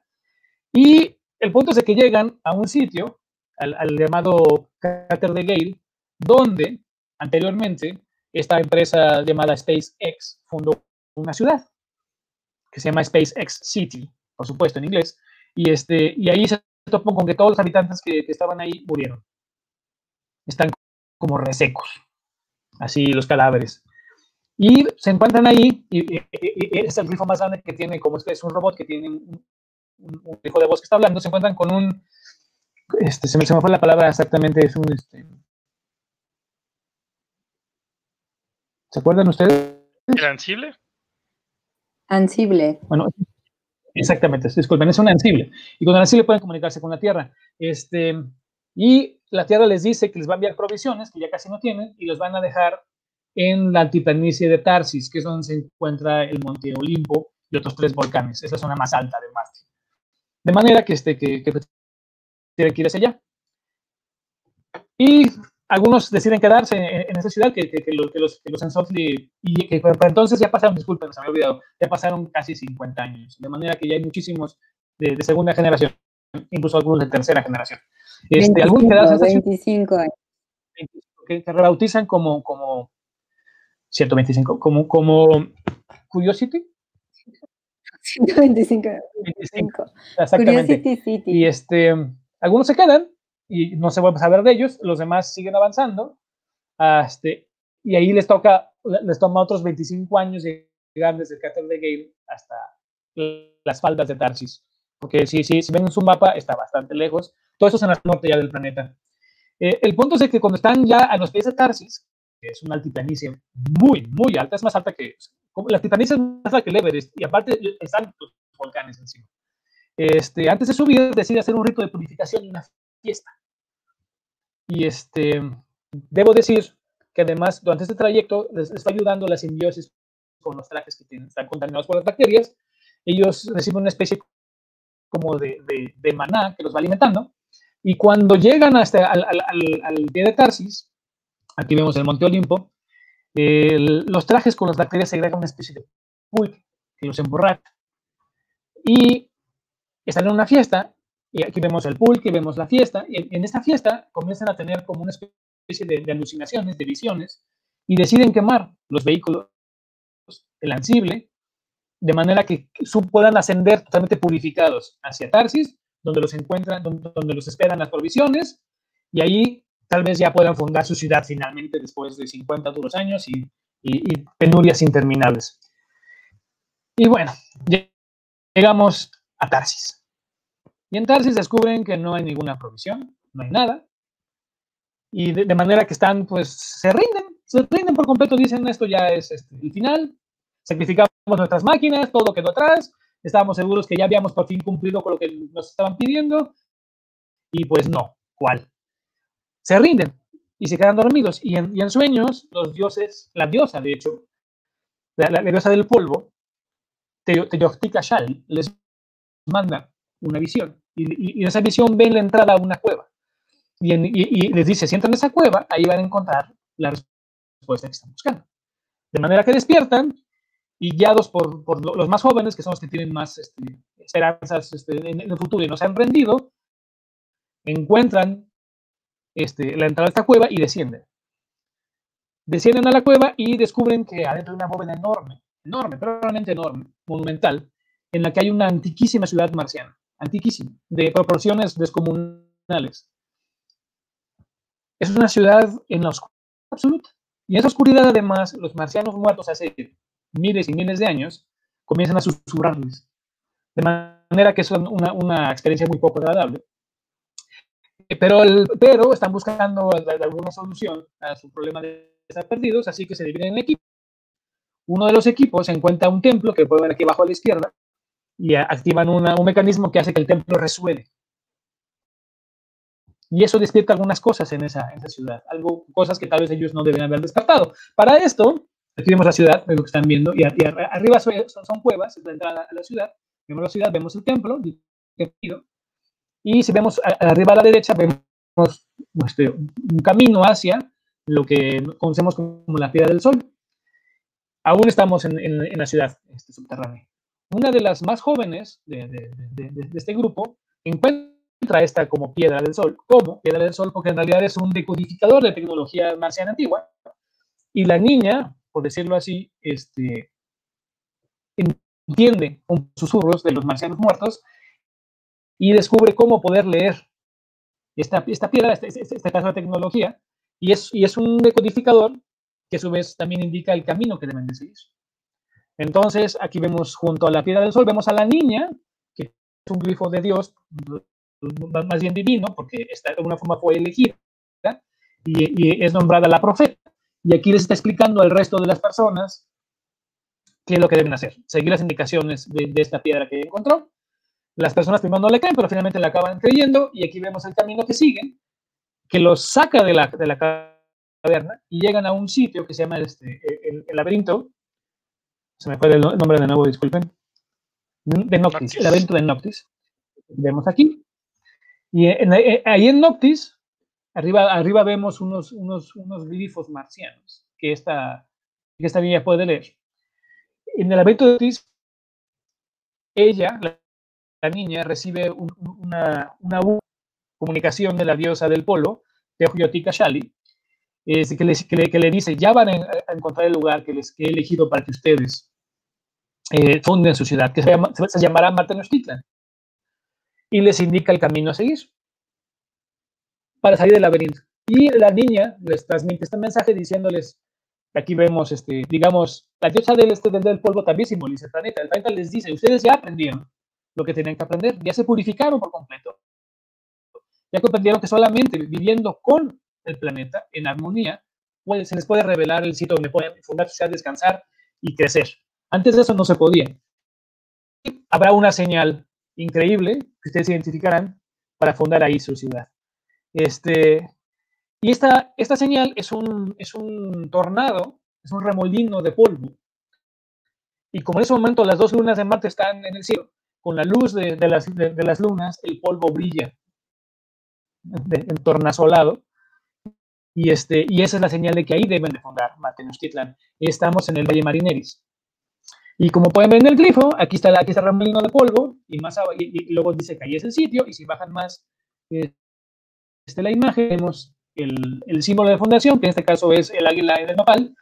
Y el punto es que llegan a un sitio, al, al llamado cráter de Gale, donde anteriormente esta empresa llamada SpaceX fundó una ciudad que se llama SpaceX City, por supuesto en inglés, y, este, y ahí se topó con que todos los habitantes que, estaban ahí murieron. Están como resecos, así los cadáveres. Y se encuentran ahí, y, es el grifo más grande que tiene, como es que es un robot que tiene un, hijo de voz que está hablando, se encuentran con un, este, se me, se me fue la palabra exactamente, es un, este, ¿se acuerdan ustedes? ¿El? Ansible. Bueno, exactamente, disculpen, es un ansible. Y con el ansible pueden comunicarse con la Tierra. Este, y la Tierra les dice que les va a enviar provisiones, que ya casi no tienen, y los van a dejar en la altiplanicie de Tarsis, que es donde se encuentra el Monte Olimpo y otros tres volcanes. Es la zona más alta de Marte. De manera que, este, que, que que ir hacia allá. Y algunos deciden quedarse en, esa ciudad, que, que, que, los, que los, los y que para entonces ya pasaron, disculpen, se me había olvidado, ya pasaron casi 50 años, de manera que ya hay muchísimos de, segunda generación, incluso algunos de tercera generación. Este, 25, 25 años. Que, que rebautizan como, como 125, como, como Curiosity. 125. 25, exactamente. Curiosity City. Y este, algunos se quedan y no se vuelve a saber de ellos, los demás siguen avanzando, este, y ahí les toca, les toma otros 25 años llegar desde el cráter de Gale hasta las faldas de Tarsis, porque si, si, si ven su mapa está bastante lejos, todo eso es en el norte ya del planeta. Eh, el punto es que cuando están ya a los pies de Tarsis, que es una altiplanicie muy, muy alta, es más alta que, la altiplanicie es más alta que el Everest, y aparte están los volcanes encima. Este, antes de subir, decide hacer un rito de purificación y una fiesta. Y este, debo decir que además durante este trayecto les, está ayudando la simbiosis con los trajes que están contaminados por las bacterias. Ellos reciben una especie como de, de, maná que los va alimentando. Y cuando llegan hasta al, al, al, pie de Tarsis, aquí vemos el Monte Olimpo, los trajes con las bacterias segregan una especie de pulque que los emborracha. Y están en una fiesta y aquí vemos el pulque, vemos la fiesta, y en esta fiesta comienzan a tener como una especie de, alucinaciones, de visiones, y deciden quemar los vehículos, el ansible, de manera que puedan ascender totalmente purificados hacia Tarsis, donde los encuentran, donde, los esperan las provisiones, y ahí tal vez ya puedan fundar su ciudad finalmente después de 50 duros años y, y penurias interminables. Y bueno, llegamos a Tarsis. Y en Tarsis descubren que no hay ninguna provisión, no hay nada. Y de, manera que están, pues, se rinden, se rinden por completo, dicen esto ya es este, el final, sacrificamos nuestras máquinas, todo quedó atrás, estábamos seguros que ya habíamos por fin cumplido con lo que nos estaban pidiendo, y pues no, ¿cuál? Se rinden y se quedan dormidos. Y en, sueños, los dioses, la diosa, de hecho, la, diosa del polvo, Shal, les manda una visión y, en esa visión ven la entrada a una cueva. Y, les dice, si entran en esa cueva, ahí van a encontrar la respuesta que están buscando. De manera que despiertan y guiados por, por los más jóvenes, que son los que tienen más este, esperanzas este, en, el futuro y no se han rendido, encuentran este, la entrada a esta cueva y descienden. Descienden a la cueva y descubren que adentro hay una bóveda enorme, enorme, pero realmente enorme, monumental, en la que hay una antiquísima ciudad marciana antiquísimo, de proporciones descomunales. Es una ciudad en la oscuridad absoluta. Y en esa oscuridad, además, los marcianos muertos hace miles y miles de años comienzan a susurrarles. De manera que es una, una experiencia muy poco agradable. Pero, el, pero están buscando alguna solución a su problema de estar perdidos, así que se dividen en equipos. Uno de los equipos encuentra un templo que pueden ver aquí abajo a la izquierda, y activan un mecanismo que hace que el templo resuene. Y eso despierta algunas cosas en esa, ciudad, algo, cosas que tal vez ellos no deben haber descartado. Para esto, aquí vemos la ciudad, lo que están viendo, y, arriba son, son, cuevas, es la entrada a la ciudad. Vemos la ciudad, vemos el templo, Y si vemos arriba a la derecha, vemos este, un camino hacia lo que conocemos como la Piedra del Sol. Aún estamos en, la ciudad este, subterránea. Una de las más jóvenes de, este grupo encuentra esta como Piedra del Sol. ¿Cómo? Piedra del Sol porque en realidad es un decodificador de tecnología marciana antigua. Y la niña, por decirlo así, este, entiende con susurros de los marcianos muertos y descubre cómo poder leer esta, esta piedra, esta, esta de tecnología, y es, y es un decodificador que a su vez también indica el camino que deben de seguir. Entonces, aquí vemos junto a la piedra del sol, vemos a la niña, que es un grifo de Dios, más bien divino, porque esta, de alguna forma fue elegida y, es nombrada la profeta. Y aquí les está explicando al resto de las personas qué es lo que deben hacer, seguir las indicaciones de, esta piedra que encontró las personas primero no le caen, pero finalmente le acaban creyendo y aquí vemos el camino que siguen, que los saca de la, de la caverna y llegan a un sitio que se llama este, el, laberinto. Se me fue el nombre de nuevo, disculpen. De Noctis, el laberinto de Noctis. Vemos aquí. Y eh, ahí en Noctis, arriba, arriba vemos unos, unos, unos glifos marcianos que esta, que esta niña puede leer. En el laberinto de Noctis, ella, la niña recibe una, comunicación de la diosa del polo, Teoyotica Shali, que, que, le, dice, ya van a, encontrar el lugar que les he elegido para que ustedes eh, funden su ciudad, que se, llama, se, llamará. Y les indica el camino a seguir para salir del laberinto. Y la niña les transmite este mensaje diciéndoles, aquí vemos, este, digamos, la diosa del, este, del polvo también simboliza el planeta. El planeta les dice, ustedes ya aprendieron lo que tenían que aprender, ya se purificaron por completo. Ya comprendieron que solamente viviendo con el planeta en armonía se les puede revelar el sitio donde pueden fundar descansar y crecer. Antes de eso no se podía. Habrá una señal increíble que ustedes identificarán para fundar ahí su ciudad. Este, y esta, esta señal es un, es un tornado, es un remolino de polvo. Y como en ese momento las dos lunas de Marte están en el cielo, con la luz de, las, de, las, lunas, el polvo brilla en tornasolado. Y, este, y esa es la señal de que ahí deben de fundar Matenochtitlan. Estamos en el Valle Marineris. Y como pueden ver en el glifo, aquí está, aquí está el de polvo, y, más y, luego dice que ahí es el sitio, y si bajan más este, la imagen, vemos el, el, símbolo de fundación, que en este caso es el águila del nopal,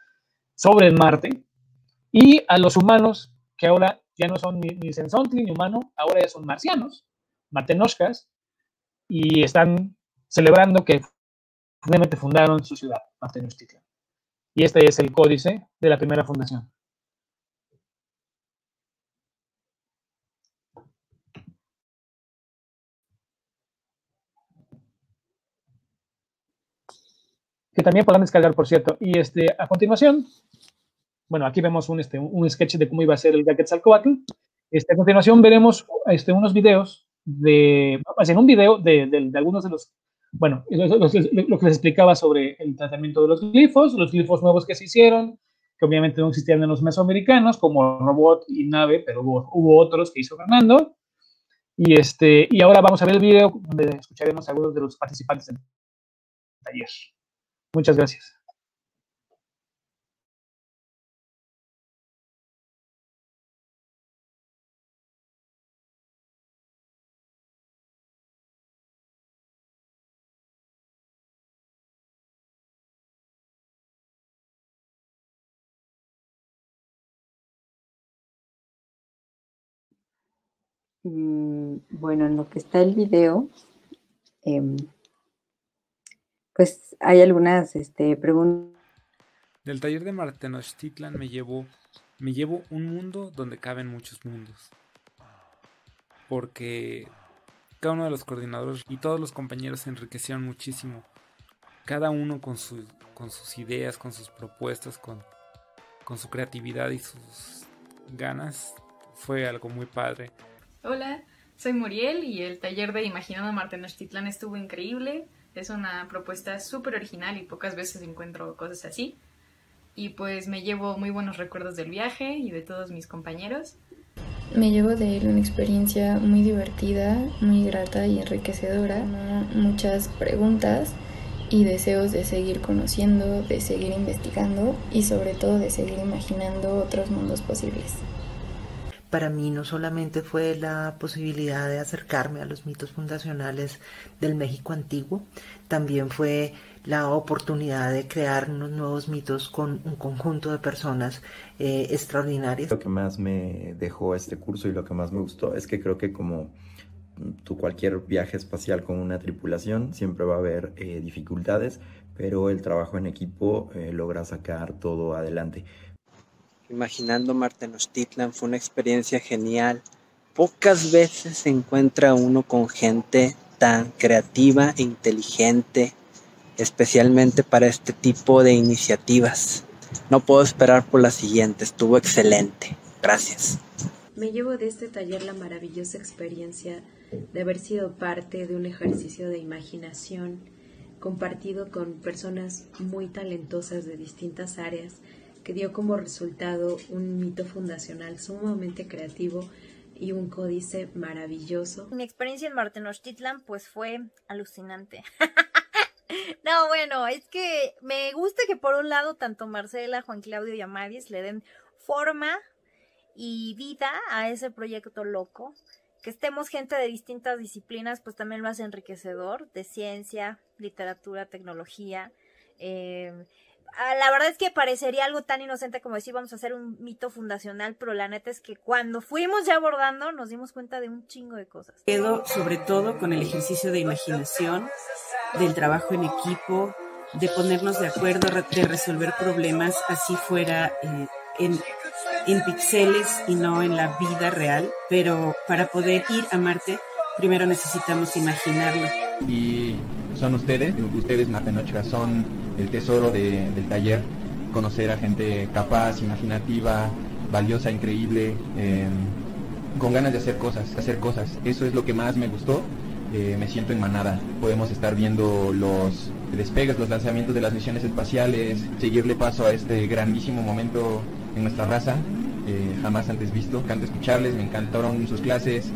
sobre el Marte, y a los humanos que ahora ya no son ni, ni ni humano, ahora ya son marcianos, matenoshkas, y están celebrando que finalmente fundaron su ciudad, Matenochtitlan. Y este es el códice de la primera fundación. que también podrán descargar, por cierto. Y este, a continuación, bueno, aquí vemos un, este, un sketch de cómo iba a ser el Quetzalcoatl. Este, a continuación veremos este, unos videos de, en un video de, de, algunos de los, bueno, lo, que les explicaba sobre el tratamiento de los glifos, los glifos nuevos que se hicieron, que obviamente no existían en los mesoamericanos, como robot y nave, pero hubo, hubo otros que hizo Fernando. Y, este, y ahora vamos a ver el video donde escucharemos a algunos de los participantes del taller. Muchas gracias. Bueno, en lo que está el video, em, pues hay algunas este, preguntas. Del taller de Martenochtitlan me llevo, me llevo un mundo donde caben muchos mundos. Porque cada uno de los coordinadores y todos los compañeros se enriquecieron muchísimo. Cada uno con, con sus ideas, con sus propuestas, con, con su creatividad y sus ganas. Fue algo muy padre. Hola, soy Muriel y el taller de Imaginando Martenochtitlán estuvo increíble. Es una propuesta súper original y pocas veces encuentro cosas así. Y pues me llevo muy buenos recuerdos del viaje y de todos mis compañeros. Me llevo de él una experiencia muy divertida, muy grata y enriquecedora, muchas preguntas y deseos de seguir conociendo, de seguir investigando y sobre todo de seguir imaginando otros mundos posibles. Para mí no solamente fue la posibilidad de acercarme a los mitos fundacionales del México antiguo, también fue la oportunidad de crear unos nuevos mitos con un conjunto de personas eh, extraordinarias. Lo que más me dejó este curso y lo que más me gustó es que creo que como tu cualquier viaje espacial con una tripulación siempre va a haber eh, dificultades, pero el trabajo en equipo eh, logra sacar todo adelante. Imaginando Marte Tenochtitlan fue una experiencia genial. Pocas veces se encuentra uno con gente tan creativa e inteligente, especialmente para este tipo de iniciativas. No puedo esperar por la siguiente, estuvo excelente. Gracias. Me llevo de este taller la maravillosa experiencia de haber sido parte de un ejercicio de imaginación compartido con personas muy talentosas de distintas áreas que dio como resultado un mito fundacional sumamente creativo y un códice maravilloso. Mi experiencia en Martenochtitlan pues fue alucinante. no, bueno, es que me gusta que por un lado tanto Marcela, Juan Claudio y Amadis le den forma y vida a ese proyecto loco. Que estemos gente de distintas disciplinas, pues también lo hace enriquecedor, de ciencia, literatura, tecnología. Eh, la verdad es que parecería algo tan inocente como decir vamos a hacer un mito fundacional, pero la neta es que cuando fuimos ya abordando nos dimos cuenta de un chingo de cosas. Quedo sobre todo con el ejercicio de imaginación, del trabajo en equipo, de ponernos de acuerdo, de resolver problemas así fuera eh, en en pixeles y no en la vida real, pero para poder ir a Marte, primero necesitamos imaginarlo. Y son ustedes, ustedes Matenochka, son el tesoro del taller, conocer a gente capaz, imaginativa, valiosa, increíble, em, con ganas de hacer cosas, hacer cosas. Eso es lo que más me gustó. Eh, me siento en manada. Podemos estar viendo los despegues, los lanzamientos de las misiones espaciales, seguirle paso a este grandísimo momento en nuestra raza, eh, jamás antes visto. Encanta escucharles, me encantaron sus clases.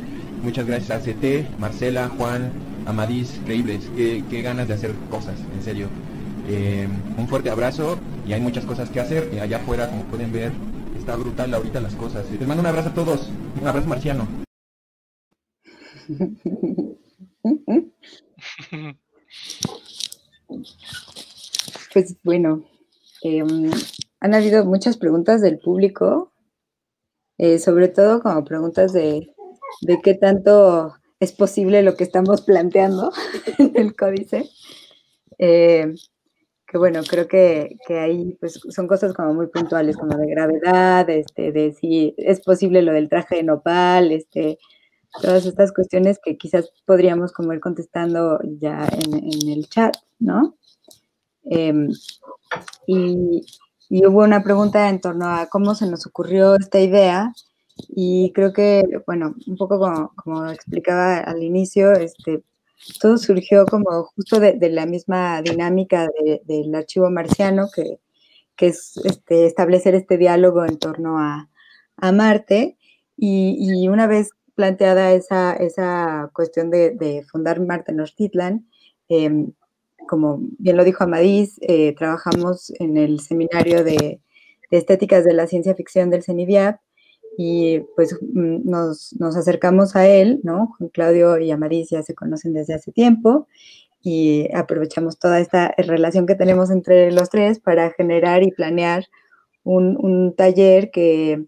Muchas gracias a CT, Marcela, Juan, Amadís, increíbles. Qué, ganas de hacer cosas, en serio. Eh, un fuerte abrazo y hay muchas cosas que hacer. allá afuera, como pueden ver, está brutal ahorita las cosas. Les mando un abrazo a todos, un abrazo marciano. Pues bueno, em, han habido muchas preguntas del público, eh, sobre todo como preguntas de, qué tanto es posible lo que estamos planteando en el códice. Eh, que bueno, creo que, ahí pues, son cosas como muy puntuales, como de gravedad, este, de si es posible lo del traje de nopal, este, todas estas cuestiones que quizás podríamos como ir contestando ya en, el chat, ¿no? Em, y hubo una pregunta en torno a cómo se nos ocurrió esta idea y creo que, bueno, un poco como, explicaba al inicio, este, todo surgió como justo de, la misma dinámica del archivo marciano, que, que es este, establecer este diálogo en torno a, Marte. Y, una vez planteada esa, esa cuestión de, fundar Marte Nochtitlan, eh, como bien lo dijo Amadís, eh, trabajamos en el seminario de, estéticas de la ciencia ficción del CENIDIAP y pues mm, nos, acercamos a él, ¿no? Claudio y Amadís ya se conocen desde hace tiempo y aprovechamos toda esta relación que tenemos entre los tres para generar y planear un, taller que,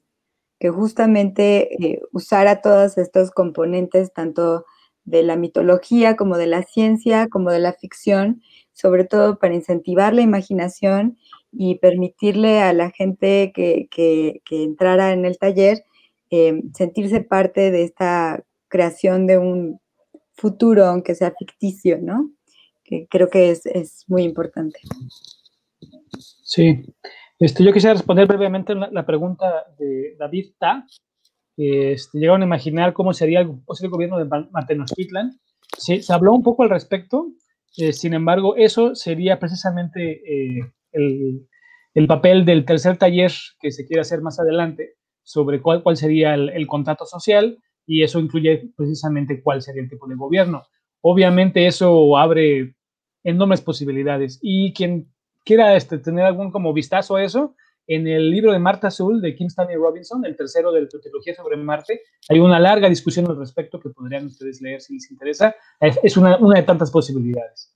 justamente eh, usara todos estos componentes, tanto de la mitología como de la ciencia, como de la ficción, sobre todo para incentivar la imaginación y permitirle a la gente que, entrara en el taller eh, sentirse parte de esta creación de un futuro, aunque sea ficticio, ¿no? Que creo que es, muy importante. Sí. Este, yo quisiera responder brevemente la pregunta de David Ta, este, llegaron a imaginar cómo sería el posible gobierno de Martenochtitlan. Se, se habló un poco al respecto, eh, sin embargo, eso sería precisamente eh, el, el, papel del tercer taller que se quiere hacer más adelante sobre cuál, cuál sería el, el contrato social y eso incluye precisamente cuál sería el tipo de gobierno. Obviamente eso abre enormes posibilidades y quien quiera este, tener algún como vistazo a eso, en el libro de Marta Azul de Kim Stanley Robinson, el tercero de la trilogía sobre Marte, hay una larga discusión al respecto que podrían ustedes leer si les interesa. Es una, una de tantas posibilidades.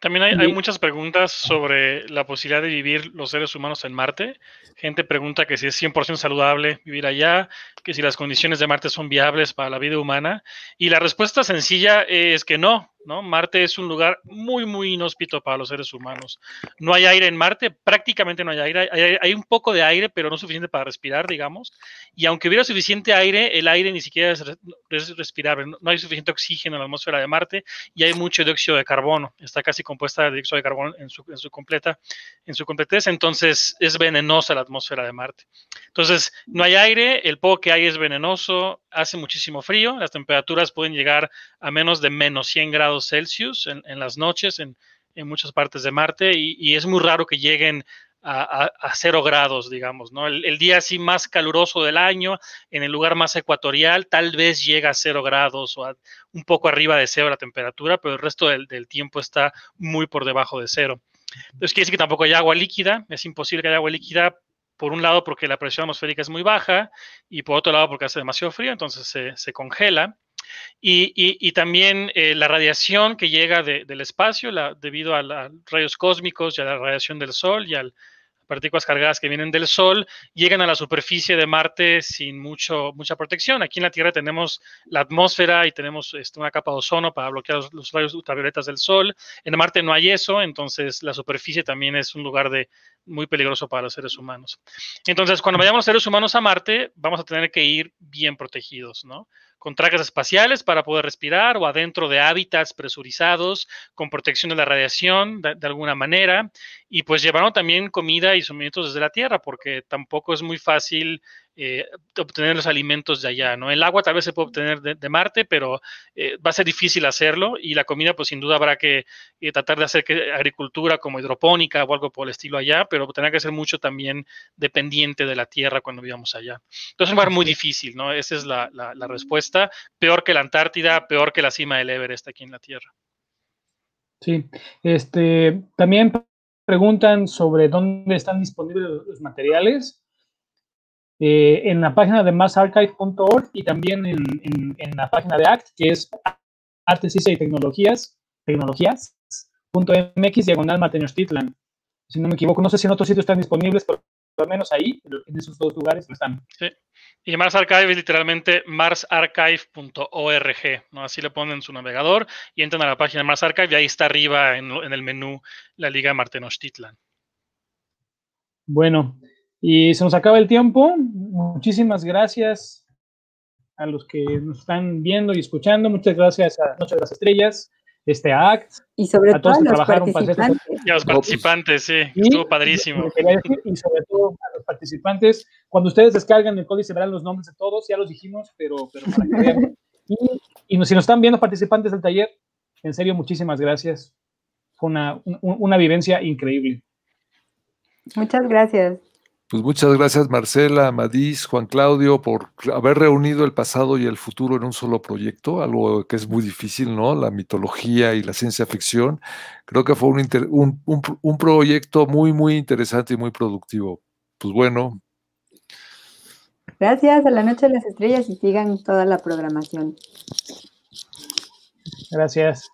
También hay, hay, muchas preguntas sobre la posibilidad de vivir los seres humanos en Marte. Gente pregunta que si es 100% saludable vivir allá, que si las condiciones de Marte son viables para la vida humana. Y la respuesta sencilla es que no, ¿no? Marte es un lugar muy, muy inhóspito para los seres humanos. No hay aire en Marte, prácticamente no hay aire. Hay, hay, un poco de aire, pero no suficiente para respirar, digamos. Y aunque hubiera suficiente aire, el aire ni siquiera es, es respirable. No, no hay suficiente oxígeno en la atmósfera de Marte y hay mucho dióxido de carbono. Está casi compuesta de dióxido de carbono en su, en su, completa, en su completez, entonces es venenosa la atmósfera de Marte. Entonces, no hay aire, el poco que hay es venenoso, hace muchísimo frío, las temperaturas pueden llegar a menos de menos 100 grados Celsius en, las noches en, en, muchas partes de Marte y, es muy raro que lleguen a, a, cero grados, digamos, ¿no? El, el, día así más caluroso del año, en el lugar más ecuatorial, tal vez llega a cero grados o a, un poco arriba de cero la temperatura, pero el resto del, del tiempo está muy por debajo de cero. Entonces quiere decir que tampoco hay agua líquida, es imposible que haya agua líquida por un lado porque la presión atmosférica es muy baja y por otro lado porque hace demasiado frío, entonces se, se congela. Y, también eh, la radiación que llega de, del espacio debido a los rayos cósmicos y a la radiación del Sol y a partículas cargadas que vienen del Sol llegan a la superficie de Marte sin mucho, mucha protección. Aquí en la Tierra tenemos la atmósfera y tenemos este, una capa de ozono para bloquear los, los, rayos ultravioletas del Sol. En Marte no hay eso, entonces la superficie también es un lugar de, muy peligroso para los seres humanos. Entonces, cuando vayamos seres humanos a Marte, vamos a tener que ir bien protegidos, ¿no? Con trajes espaciales para poder respirar o adentro de hábitats presurizados, con protección de la radiación de, de alguna manera, y pues llevaron también comida y suministros desde la Tierra, porque tampoco es muy fácil eh, obtener los alimentos de allá, ¿no? El agua tal vez se puede obtener de, de Marte, pero eh, va a ser difícil hacerlo y la comida, pues sin duda habrá que eh, tratar de hacer que agricultura como hidropónica o algo por el estilo allá, pero tendrá que ser mucho también dependiente de la tierra cuando vivamos allá. Entonces es un lugar muy difícil, ¿no? Esa es la, la, la respuesta. Peor que la Antártida, peor que la cima del Everest aquí en la Tierra. Sí, este, también preguntan sobre dónde están disponibles los materiales eh, en la página de massarchive.org y también en, en, en, la página de ACT, que es Arte, Ciencia y Tecnologías, tecnologías.mx, diagonal Matenochtitlan. Si no me equivoco, no sé si en otros sitios están disponibles, pero al menos ahí, en esos dos lugares están. Sí. Y Mars Archive es literalmente marsarchive.org, ¿no? Así le ponen en su navegador y entran a la página de Mars Archive y ahí está arriba en, en el menú la Liga Martenochtitlan. Bueno, y se nos acaba el tiempo. Muchísimas gracias a los que nos están viendo y escuchando. Muchas gracias a Noche de las Estrellas, este ACT. Y sobre a todos todo que a los trabajaron para hacer Y a los participantes, sí, y, estuvo padrísimo. Decir, y sobre todo a los participantes. Cuando ustedes descargan el códice verán los nombres de todos, ya los dijimos, pero, pero para que vean. Y, y si nos están viendo participantes del taller, en serio, muchísimas gracias. Fue una, un, una vivencia increíble. Muchas gracias. Pues muchas gracias Marcela, Madís, Juan Claudio, por haber reunido el pasado y el futuro en un solo proyecto, algo que es muy difícil, ¿no? La mitología y la ciencia ficción. Creo que fue un, un, un, un proyecto muy, muy interesante y muy productivo. Pues bueno. Gracias a la Noche de las Estrellas y sigan toda la programación. Gracias.